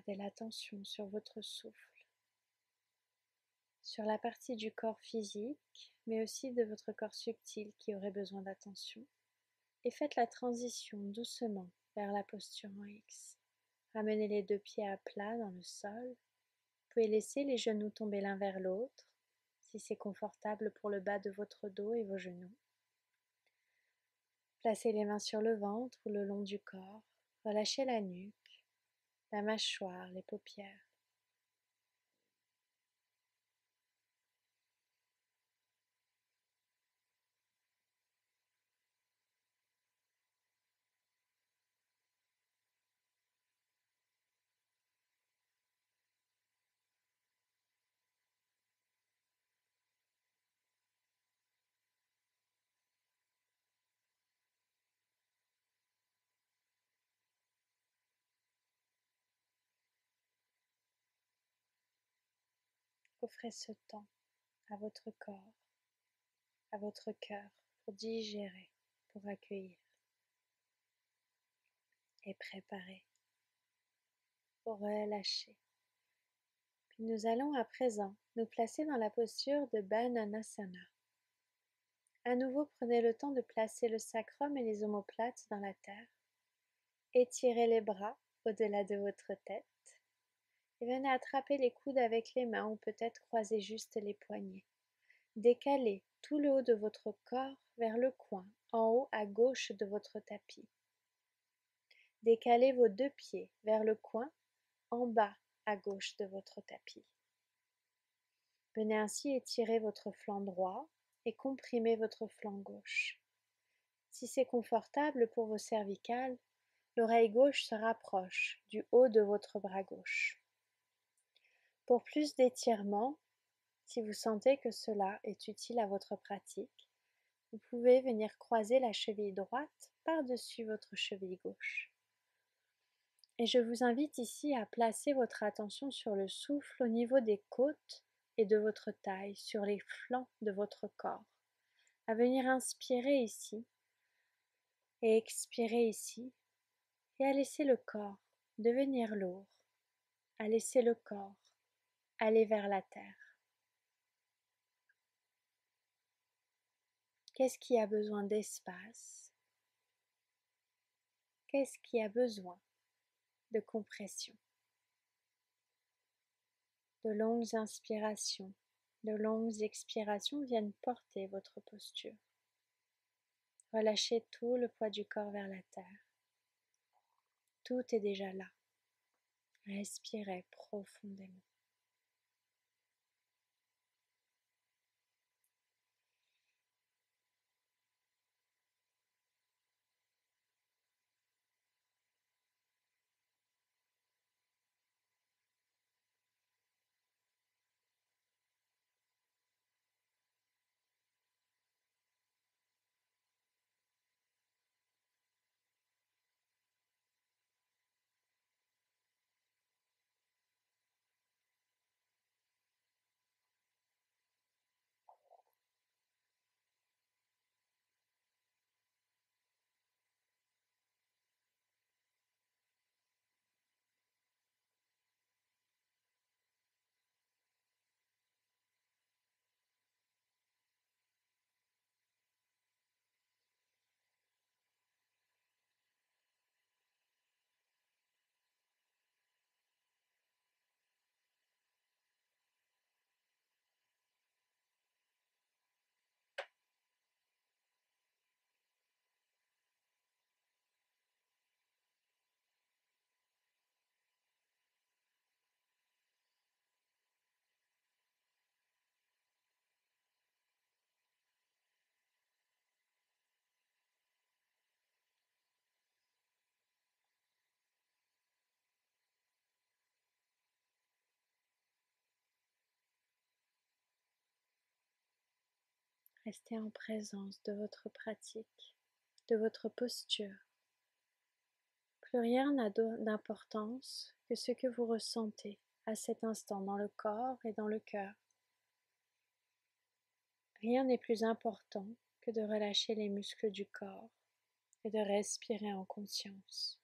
Gardez l'attention sur votre souffle, sur la partie du corps physique, mais aussi de votre corps subtil qui aurait besoin d'attention. Et faites la transition doucement vers la posture en X. Ramenez les deux pieds à plat dans le sol. Vous pouvez laisser les genoux tomber l'un vers l'autre, si c'est confortable pour le bas de votre dos et vos genoux. Placez les mains sur le ventre ou le long du corps. Relâchez la nuque la mâchoire, les paupières. Offrez ce temps à votre corps, à votre cœur pour digérer, pour accueillir et préparer, pour relâcher. Puis nous allons à présent nous placer dans la posture de Bananasana. À nouveau, prenez le temps de placer le sacrum et les omoplates dans la terre. Étirez les bras au-delà de votre tête et venez attraper les coudes avec les mains ou peut-être croiser juste les poignets. Décalez tout le haut de votre corps vers le coin, en haut à gauche de votre tapis. Décalez vos deux pieds vers le coin, en bas à gauche de votre tapis. Venez ainsi étirer votre flanc droit et comprimer votre flanc gauche. Si c'est confortable pour vos cervicales, l'oreille gauche se rapproche du haut de votre bras gauche. Pour plus d'étirement, si vous sentez que cela est utile à votre pratique, vous pouvez venir croiser la cheville droite par-dessus votre cheville gauche. Et je vous invite ici à placer votre attention sur le souffle au niveau des côtes et de votre taille, sur les flancs de votre corps, à venir inspirer ici et expirer ici, et à laisser le corps devenir lourd, à laisser le corps aller vers la terre. Qu'est-ce qui a besoin d'espace? Qu'est-ce qui a besoin de compression? De longues inspirations, de longues expirations viennent porter votre posture. Relâchez tout le poids du corps vers la terre. Tout est déjà là. Respirez profondément. Restez en présence de votre pratique, de votre posture. Plus rien n'a d'importance que ce que vous ressentez à cet instant dans le corps et dans le cœur. Rien n'est plus important que de relâcher les muscles du corps et de respirer en conscience.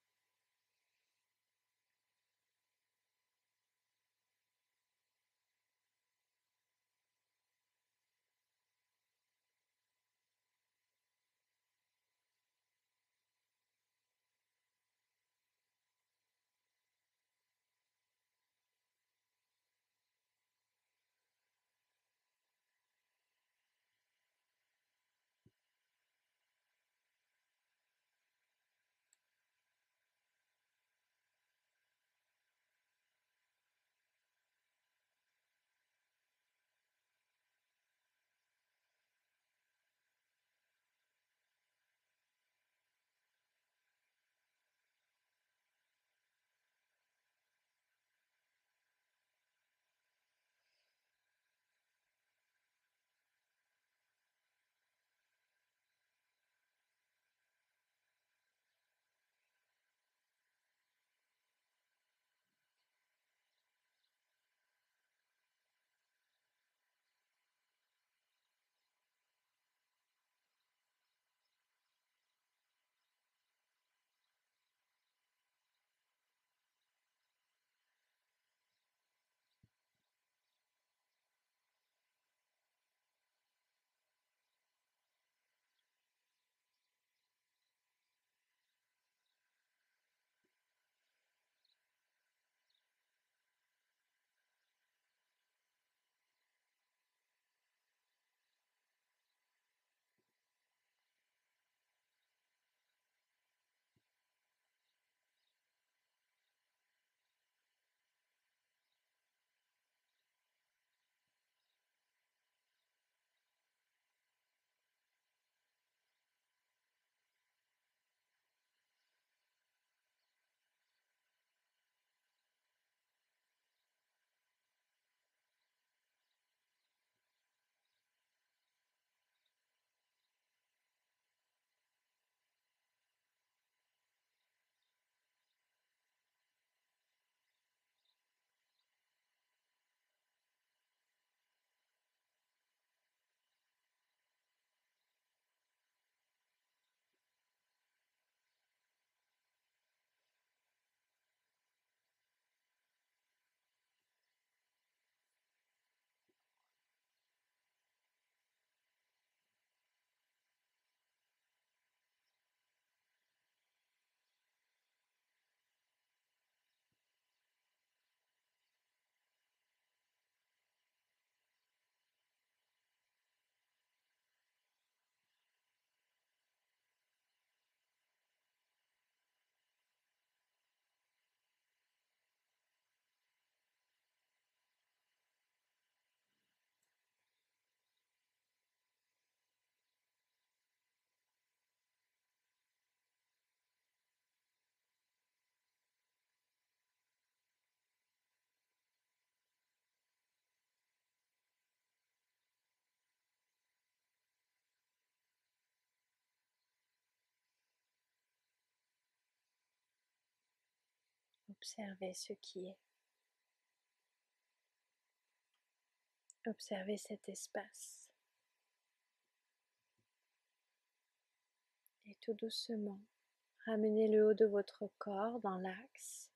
Observez ce qui est. Observez cet espace. Et tout doucement, ramenez le haut de votre corps dans l'axe.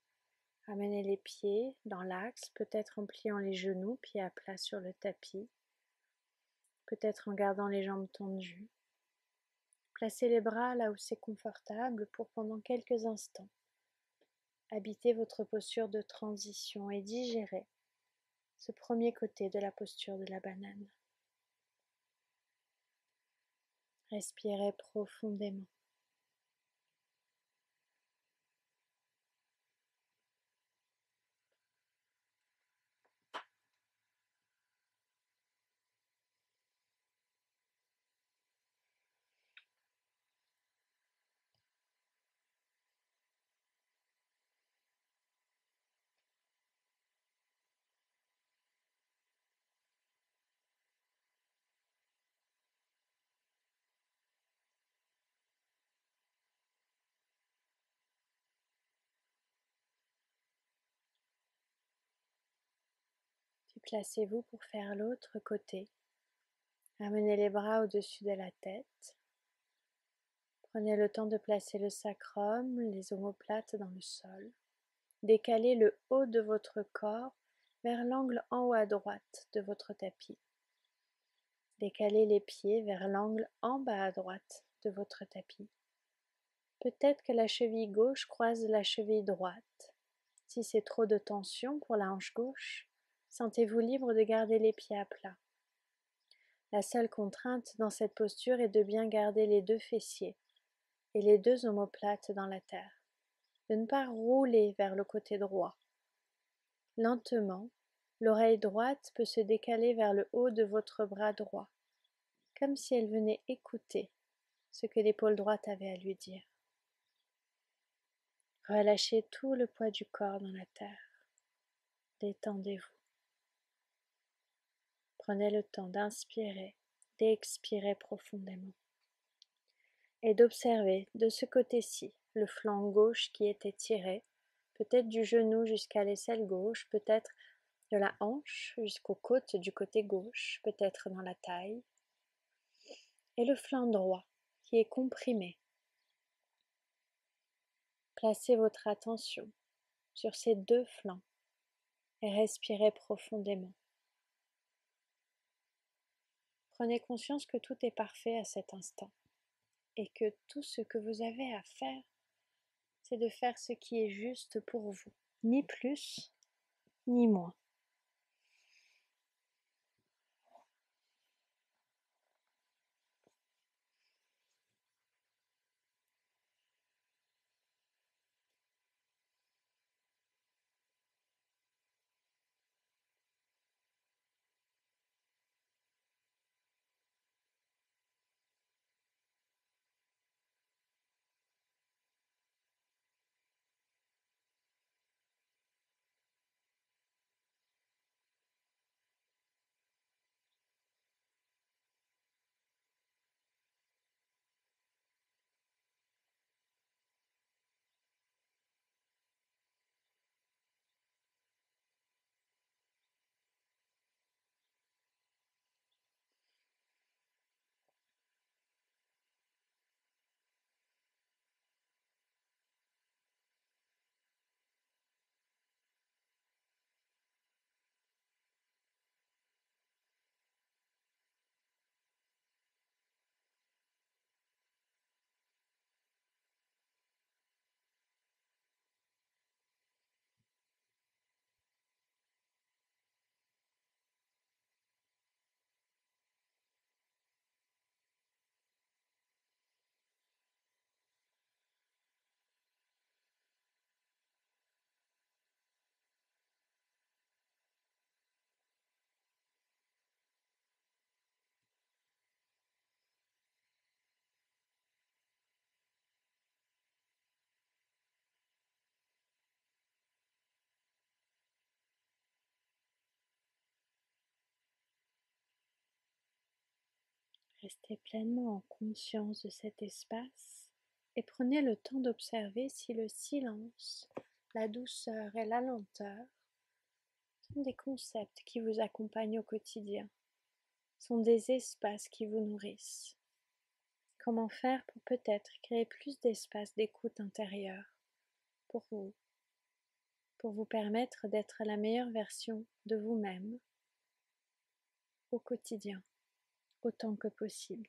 Ramenez les pieds dans l'axe, peut-être en pliant les genoux, pieds à plat sur le tapis. Peut-être en gardant les jambes tendues. Placez les bras là où c'est confortable pour pendant quelques instants habitez votre posture de transition et digérez ce premier côté de la posture de la banane. Respirez profondément. Déplacez-vous pour faire l'autre côté. Amenez les bras au-dessus de la tête. Prenez le temps de placer le sacrum, les omoplates dans le sol. Décalez le haut de votre corps vers l'angle en haut à droite de votre tapis. Décalez les pieds vers l'angle en bas à droite de votre tapis. Peut-être que la cheville gauche croise la cheville droite. Si c'est trop de tension pour la hanche gauche, sentez-vous libre de garder les pieds à plat. La seule contrainte dans cette posture est de bien garder les deux fessiers et les deux omoplates dans la terre, de ne pas rouler vers le côté droit. Lentement, l'oreille droite peut se décaler vers le haut de votre bras droit, comme si elle venait écouter ce que l'épaule droite avait à lui dire. Relâchez tout le poids du corps dans la terre. Détendez-vous. Prenez le temps d'inspirer, d'expirer profondément et d'observer de ce côté-ci le flanc gauche qui est étiré, peut-être du genou jusqu'à l'aisselle gauche, peut-être de la hanche jusqu'aux côtes du côté gauche, peut-être dans la taille, et le flanc droit qui est comprimé. Placez votre attention sur ces deux flancs et respirez profondément. Prenez conscience que tout est parfait à cet instant et que tout ce que vous avez à faire, c'est de faire ce qui est juste pour vous, ni plus ni moins. Restez pleinement en conscience de cet espace et prenez le temps d'observer si le silence, la douceur et la lenteur sont des concepts qui vous accompagnent au quotidien, sont des espaces qui vous nourrissent. Comment faire pour peut-être créer plus d'espace d'écoute intérieure pour vous, pour vous permettre d'être la meilleure version de vous-même au quotidien? Autant que possible.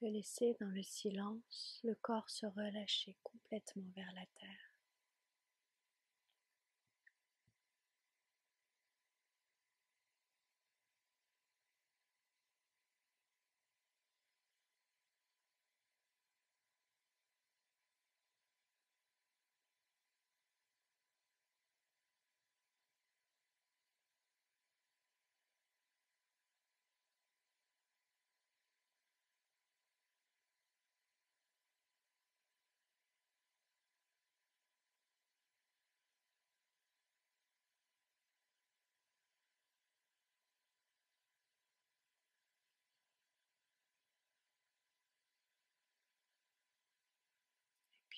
De laisser dans le silence le corps se relâcher complètement vers la terre.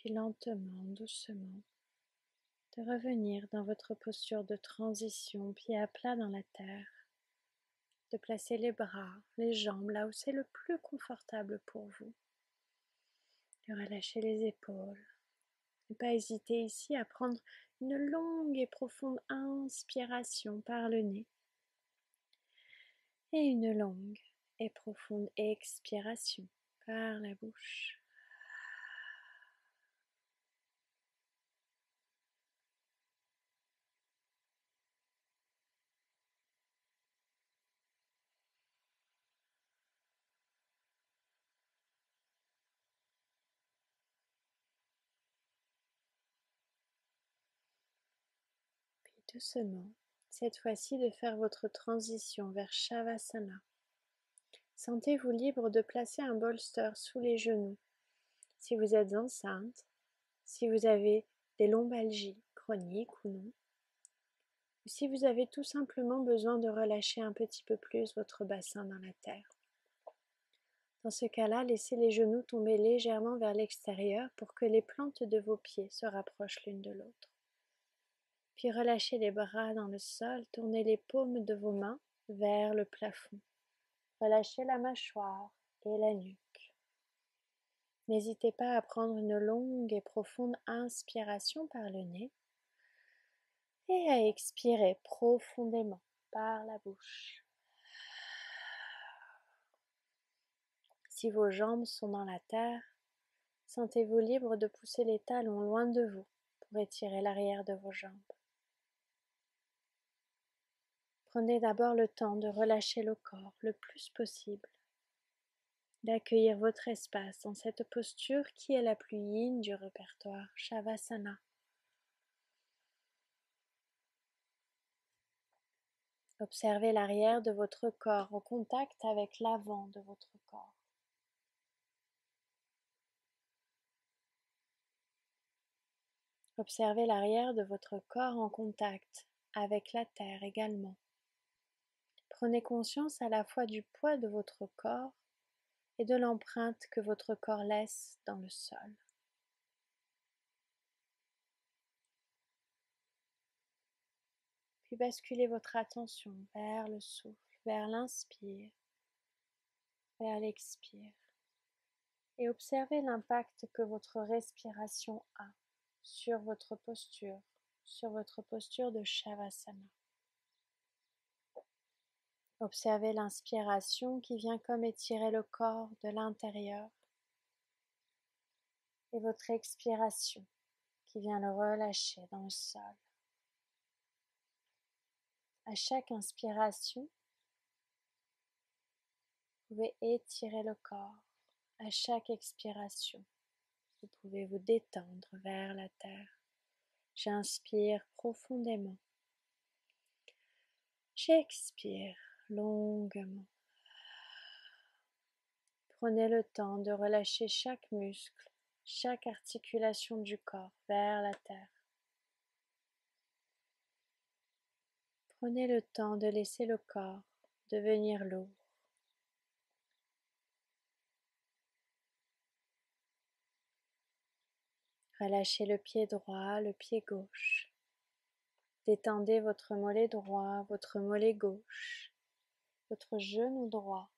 Puis lentement, doucement, de revenir dans votre posture de transition, pied à plat dans la terre, de placer les bras, les jambes là où c'est le plus confortable pour vous, de relâcher les épaules. Ne pas hésiter ici à prendre une longue et profonde inspiration par le nez et une longue et profonde expiration par la bouche. Cette fois-ci de faire votre transition vers Shavasana. Sentez-vous libre de placer un bolster sous les genoux. Si vous êtes enceinte, si vous avez des lombalgies chroniques ou non, ou si vous avez tout simplement besoin de relâcher un petit peu plus votre bassin dans la terre. Dans ce cas-là, laissez les genoux tomber légèrement vers l'extérieur pour que les plantes de vos pieds se rapprochent l'une de l'autre. Puis relâchez les bras dans le sol, tournez les paumes de vos mains vers le plafond. Relâchez la mâchoire et la nuque. N'hésitez pas à prendre une longue et profonde inspiration par le nez et à expirer profondément par la bouche. Si vos jambes sont dans la terre, sentez-vous libre de pousser les talons loin de vous pour étirer l'arrière de vos jambes. Prenez d'abord le temps de relâcher le corps le plus possible, d'accueillir votre espace dans cette posture qui est la plus yin du répertoire Shavasana. Observez l'arrière de votre corps au contact avec l'avant de votre corps. Observez l'arrière de votre corps en contact avec la terre également. Prenez conscience à la fois du poids de votre corps et de l'empreinte que votre corps laisse dans le sol. Puis basculez votre attention vers le souffle, vers l'inspire, vers l'expire et observez l'impact que votre respiration a sur votre posture, sur votre posture de Shavasana. Observez l'inspiration qui vient comme étirer le corps de l'intérieur et votre expiration qui vient le relâcher dans le sol. À chaque inspiration, vous pouvez étirer le corps. À chaque expiration, vous pouvez vous détendre vers la terre. J'inspire profondément. J'expire longuement. Prenez le temps de relâcher chaque muscle, chaque articulation du corps vers la terre. Prenez le temps de laisser le corps devenir lourd. Relâchez le pied droit, le pied gauche. Détendez votre mollet droit, votre mollet gauche votre genou droit,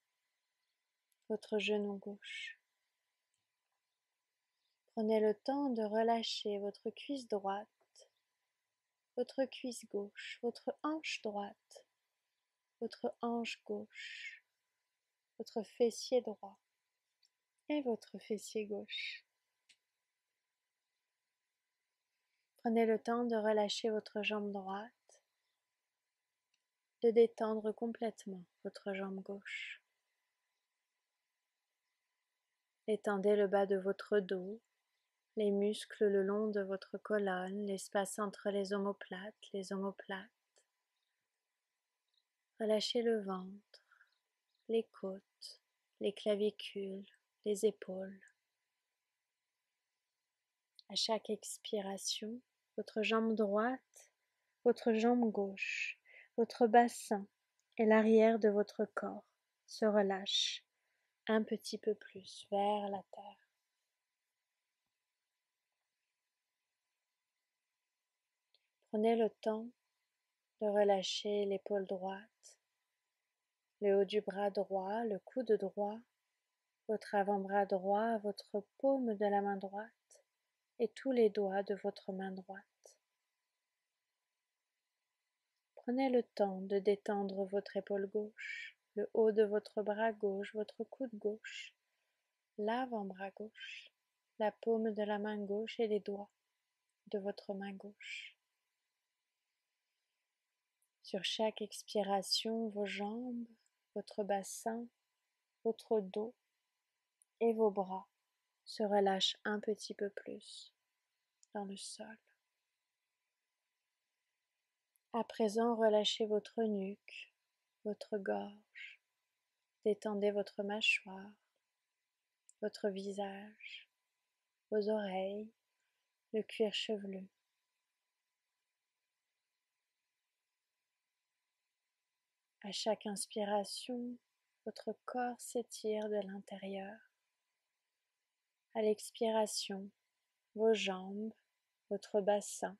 votre genou gauche? Prenez le temps de relâcher votre cuisse droite, votre cuisse gauche, votre hanche droite, votre hanche gauche, votre fessier droit, et votre fessier gauche. Prenez le temps de relâcher votre jambe droite, détendre complètement votre jambe gauche. Étendez le bas de votre dos, les muscles le long de votre colonne, l'espace entre les omoplates, les omoplates. Relâchez le ventre, les côtes, les clavicules, les épaules. À chaque expiration, votre jambe droite, votre jambe gauche, votre bassin et l'arrière de votre corps se relâchent un petit peu plus vers la terre. Prenez le temps de relâcher l'épaule droite, le haut du bras droit, le coude droit, votre avant-bras droit, votre paume de la main droite et tous les doigts de votre main droite. Prenez le temps de détendre votre épaule gauche, le haut de votre bras gauche, votre coude gauche, l'avant-bras gauche, la paume de la main gauche et les doigts de votre main gauche. Sur chaque expiration, vos jambes, votre bassin, votre dos et vos bras se relâchent un petit peu plus dans le sol. À présent, relâchez votre nuque, votre gorge, détendez votre mâchoire, votre visage, vos oreilles, le cuir chevelu. À chaque inspiration, votre corps s'étire de l'intérieur. À l'expiration, vos jambes, votre bassin,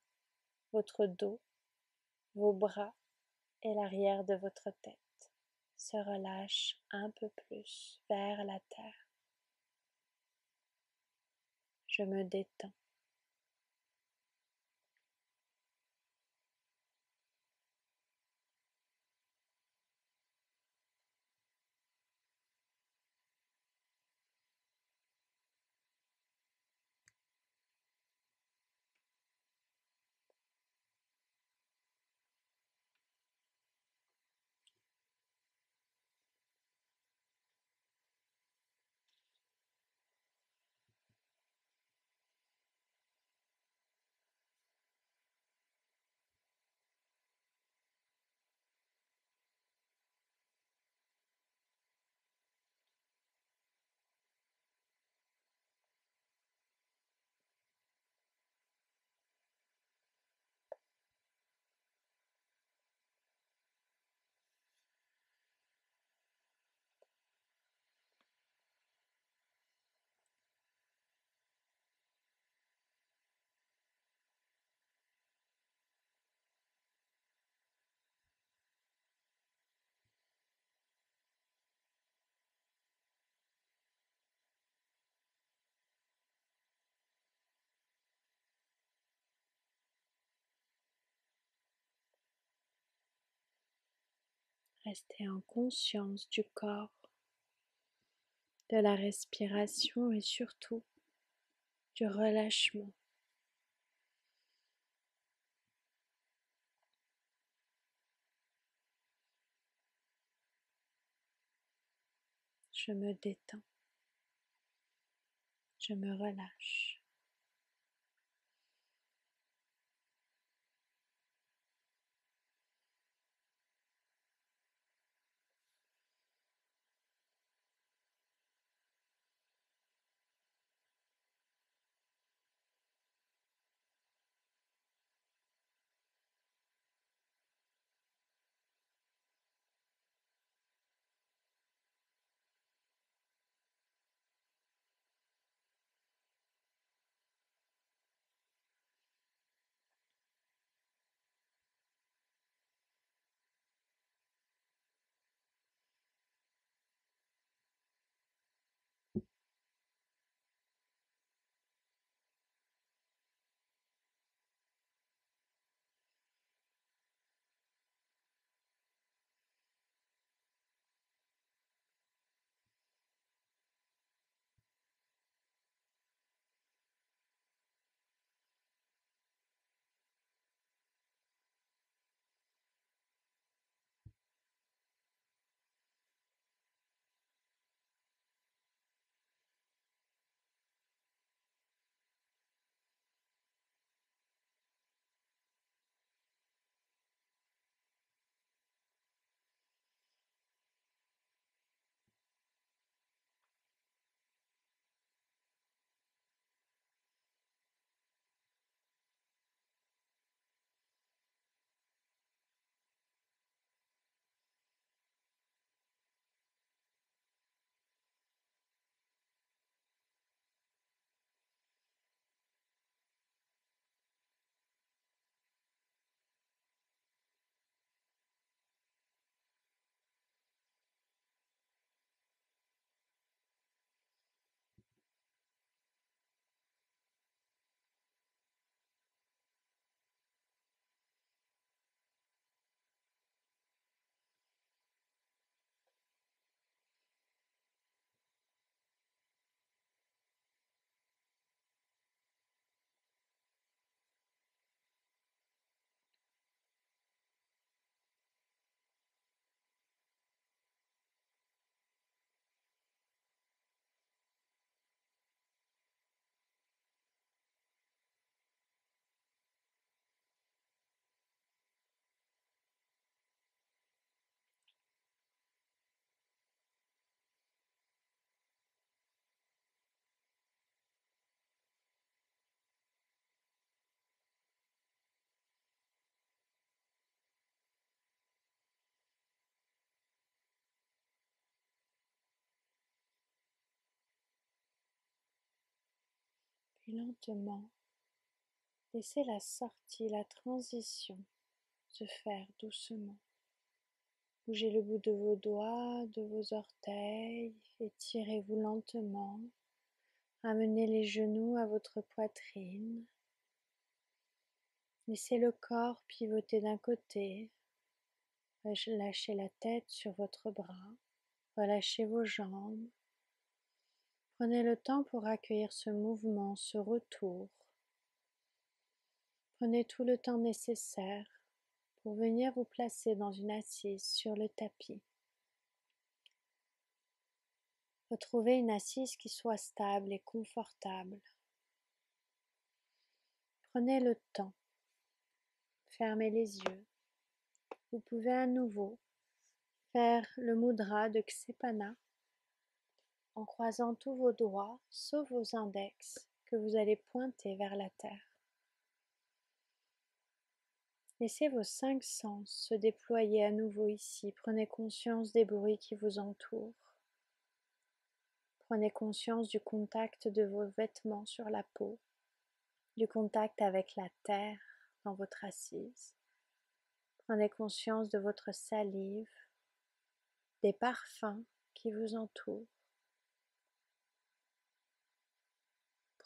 votre dos, vos bras et l'arrière de votre tête se relâchent un peu plus vers la terre. Je me détends. Restez en conscience du corps, de la respiration et surtout du relâchement. Je me détends. Je me relâche. Lentement, laissez la sortie, la transition se faire doucement. Bougez le bout de vos doigts, de vos orteils, étirez-vous lentement. Ramenez les genoux à votre poitrine. Laissez le corps pivoter d'un côté. Lâchez la tête sur votre bras. Relâchez vos jambes. Prenez le temps pour accueillir ce mouvement, ce retour. Prenez tout le temps nécessaire pour venir vous placer dans une assise sur le tapis. Retrouvez une assise qui soit stable et confortable. Prenez le temps. Fermez les yeux. Vous pouvez à nouveau faire le mudra de Ksepana en croisant tous vos doigts sauf vos index que vous allez pointer vers la terre. Laissez vos cinq sens se déployer à nouveau ici. Prenez conscience des bruits qui vous entourent. Prenez conscience du contact de vos vêtements sur la peau, du contact avec la terre dans votre assise. Prenez conscience de votre salive, des parfums qui vous entourent.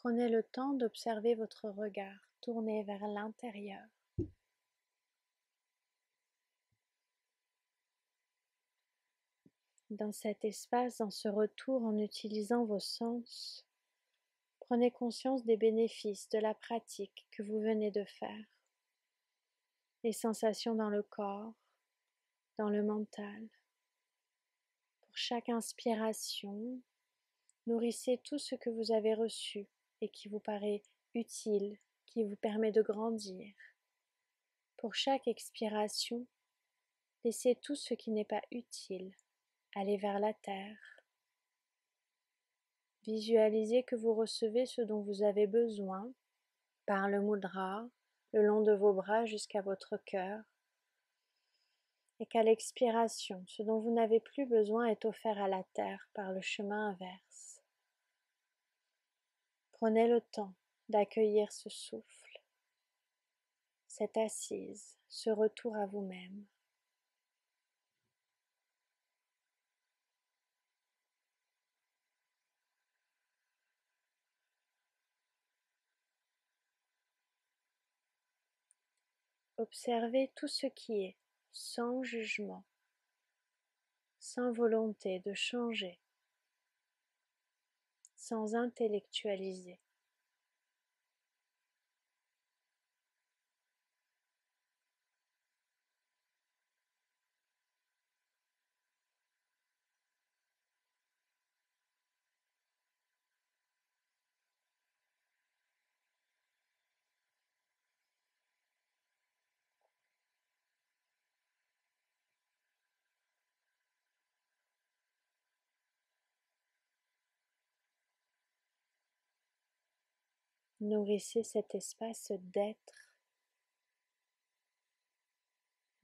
Prenez le temps d'observer votre regard tourné vers l'intérieur. dans cet espace, dans ce retour en utilisant vos sens, prenez conscience des bénéfices de la pratique que vous venez de faire. Les sensations dans le corps, dans le mental. Pour chaque inspiration, nourrissez tout ce que vous avez reçu et qui vous paraît utile, qui vous permet de grandir. Pour chaque expiration, laissez tout ce qui n'est pas utile Allez vers la terre. Visualisez que vous recevez ce dont vous avez besoin par le mudra, le long de vos bras jusqu'à votre cœur, et qu'à l'expiration, ce dont vous n'avez plus besoin est offert à la terre par le chemin inverse. Prenez le temps d'accueillir ce souffle, cette assise, ce retour à vous-même. Observez tout ce qui est, sans jugement, sans volonté de changer, sans intellectualiser. Nourrissez cet espace d'être.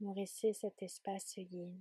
Nourrissez cet espace yin.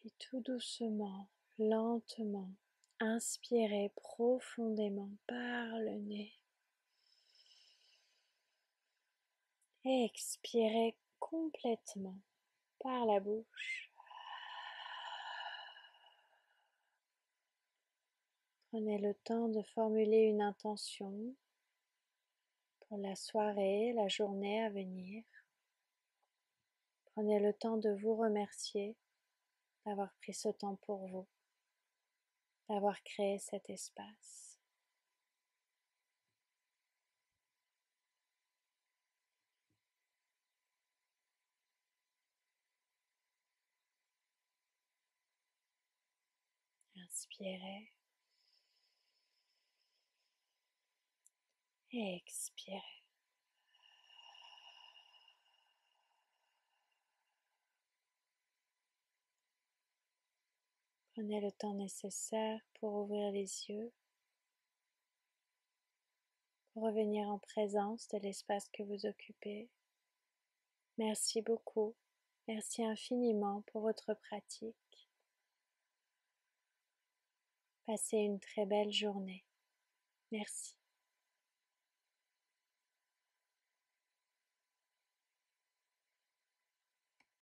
Puis tout doucement, lentement, inspirez profondément par le nez. Et expirez complètement par la bouche. Prenez le temps de formuler une intention pour la soirée, la journée à venir. Prenez le temps de vous remercier d'avoir pris ce temps pour vous, d'avoir créé cet espace. Inspirez. Et expirez. Prenez le temps nécessaire pour ouvrir les yeux, revenir en présence de l'espace que vous occupez. Merci beaucoup, merci infiniment pour votre pratique. Passez une très belle journée. Merci.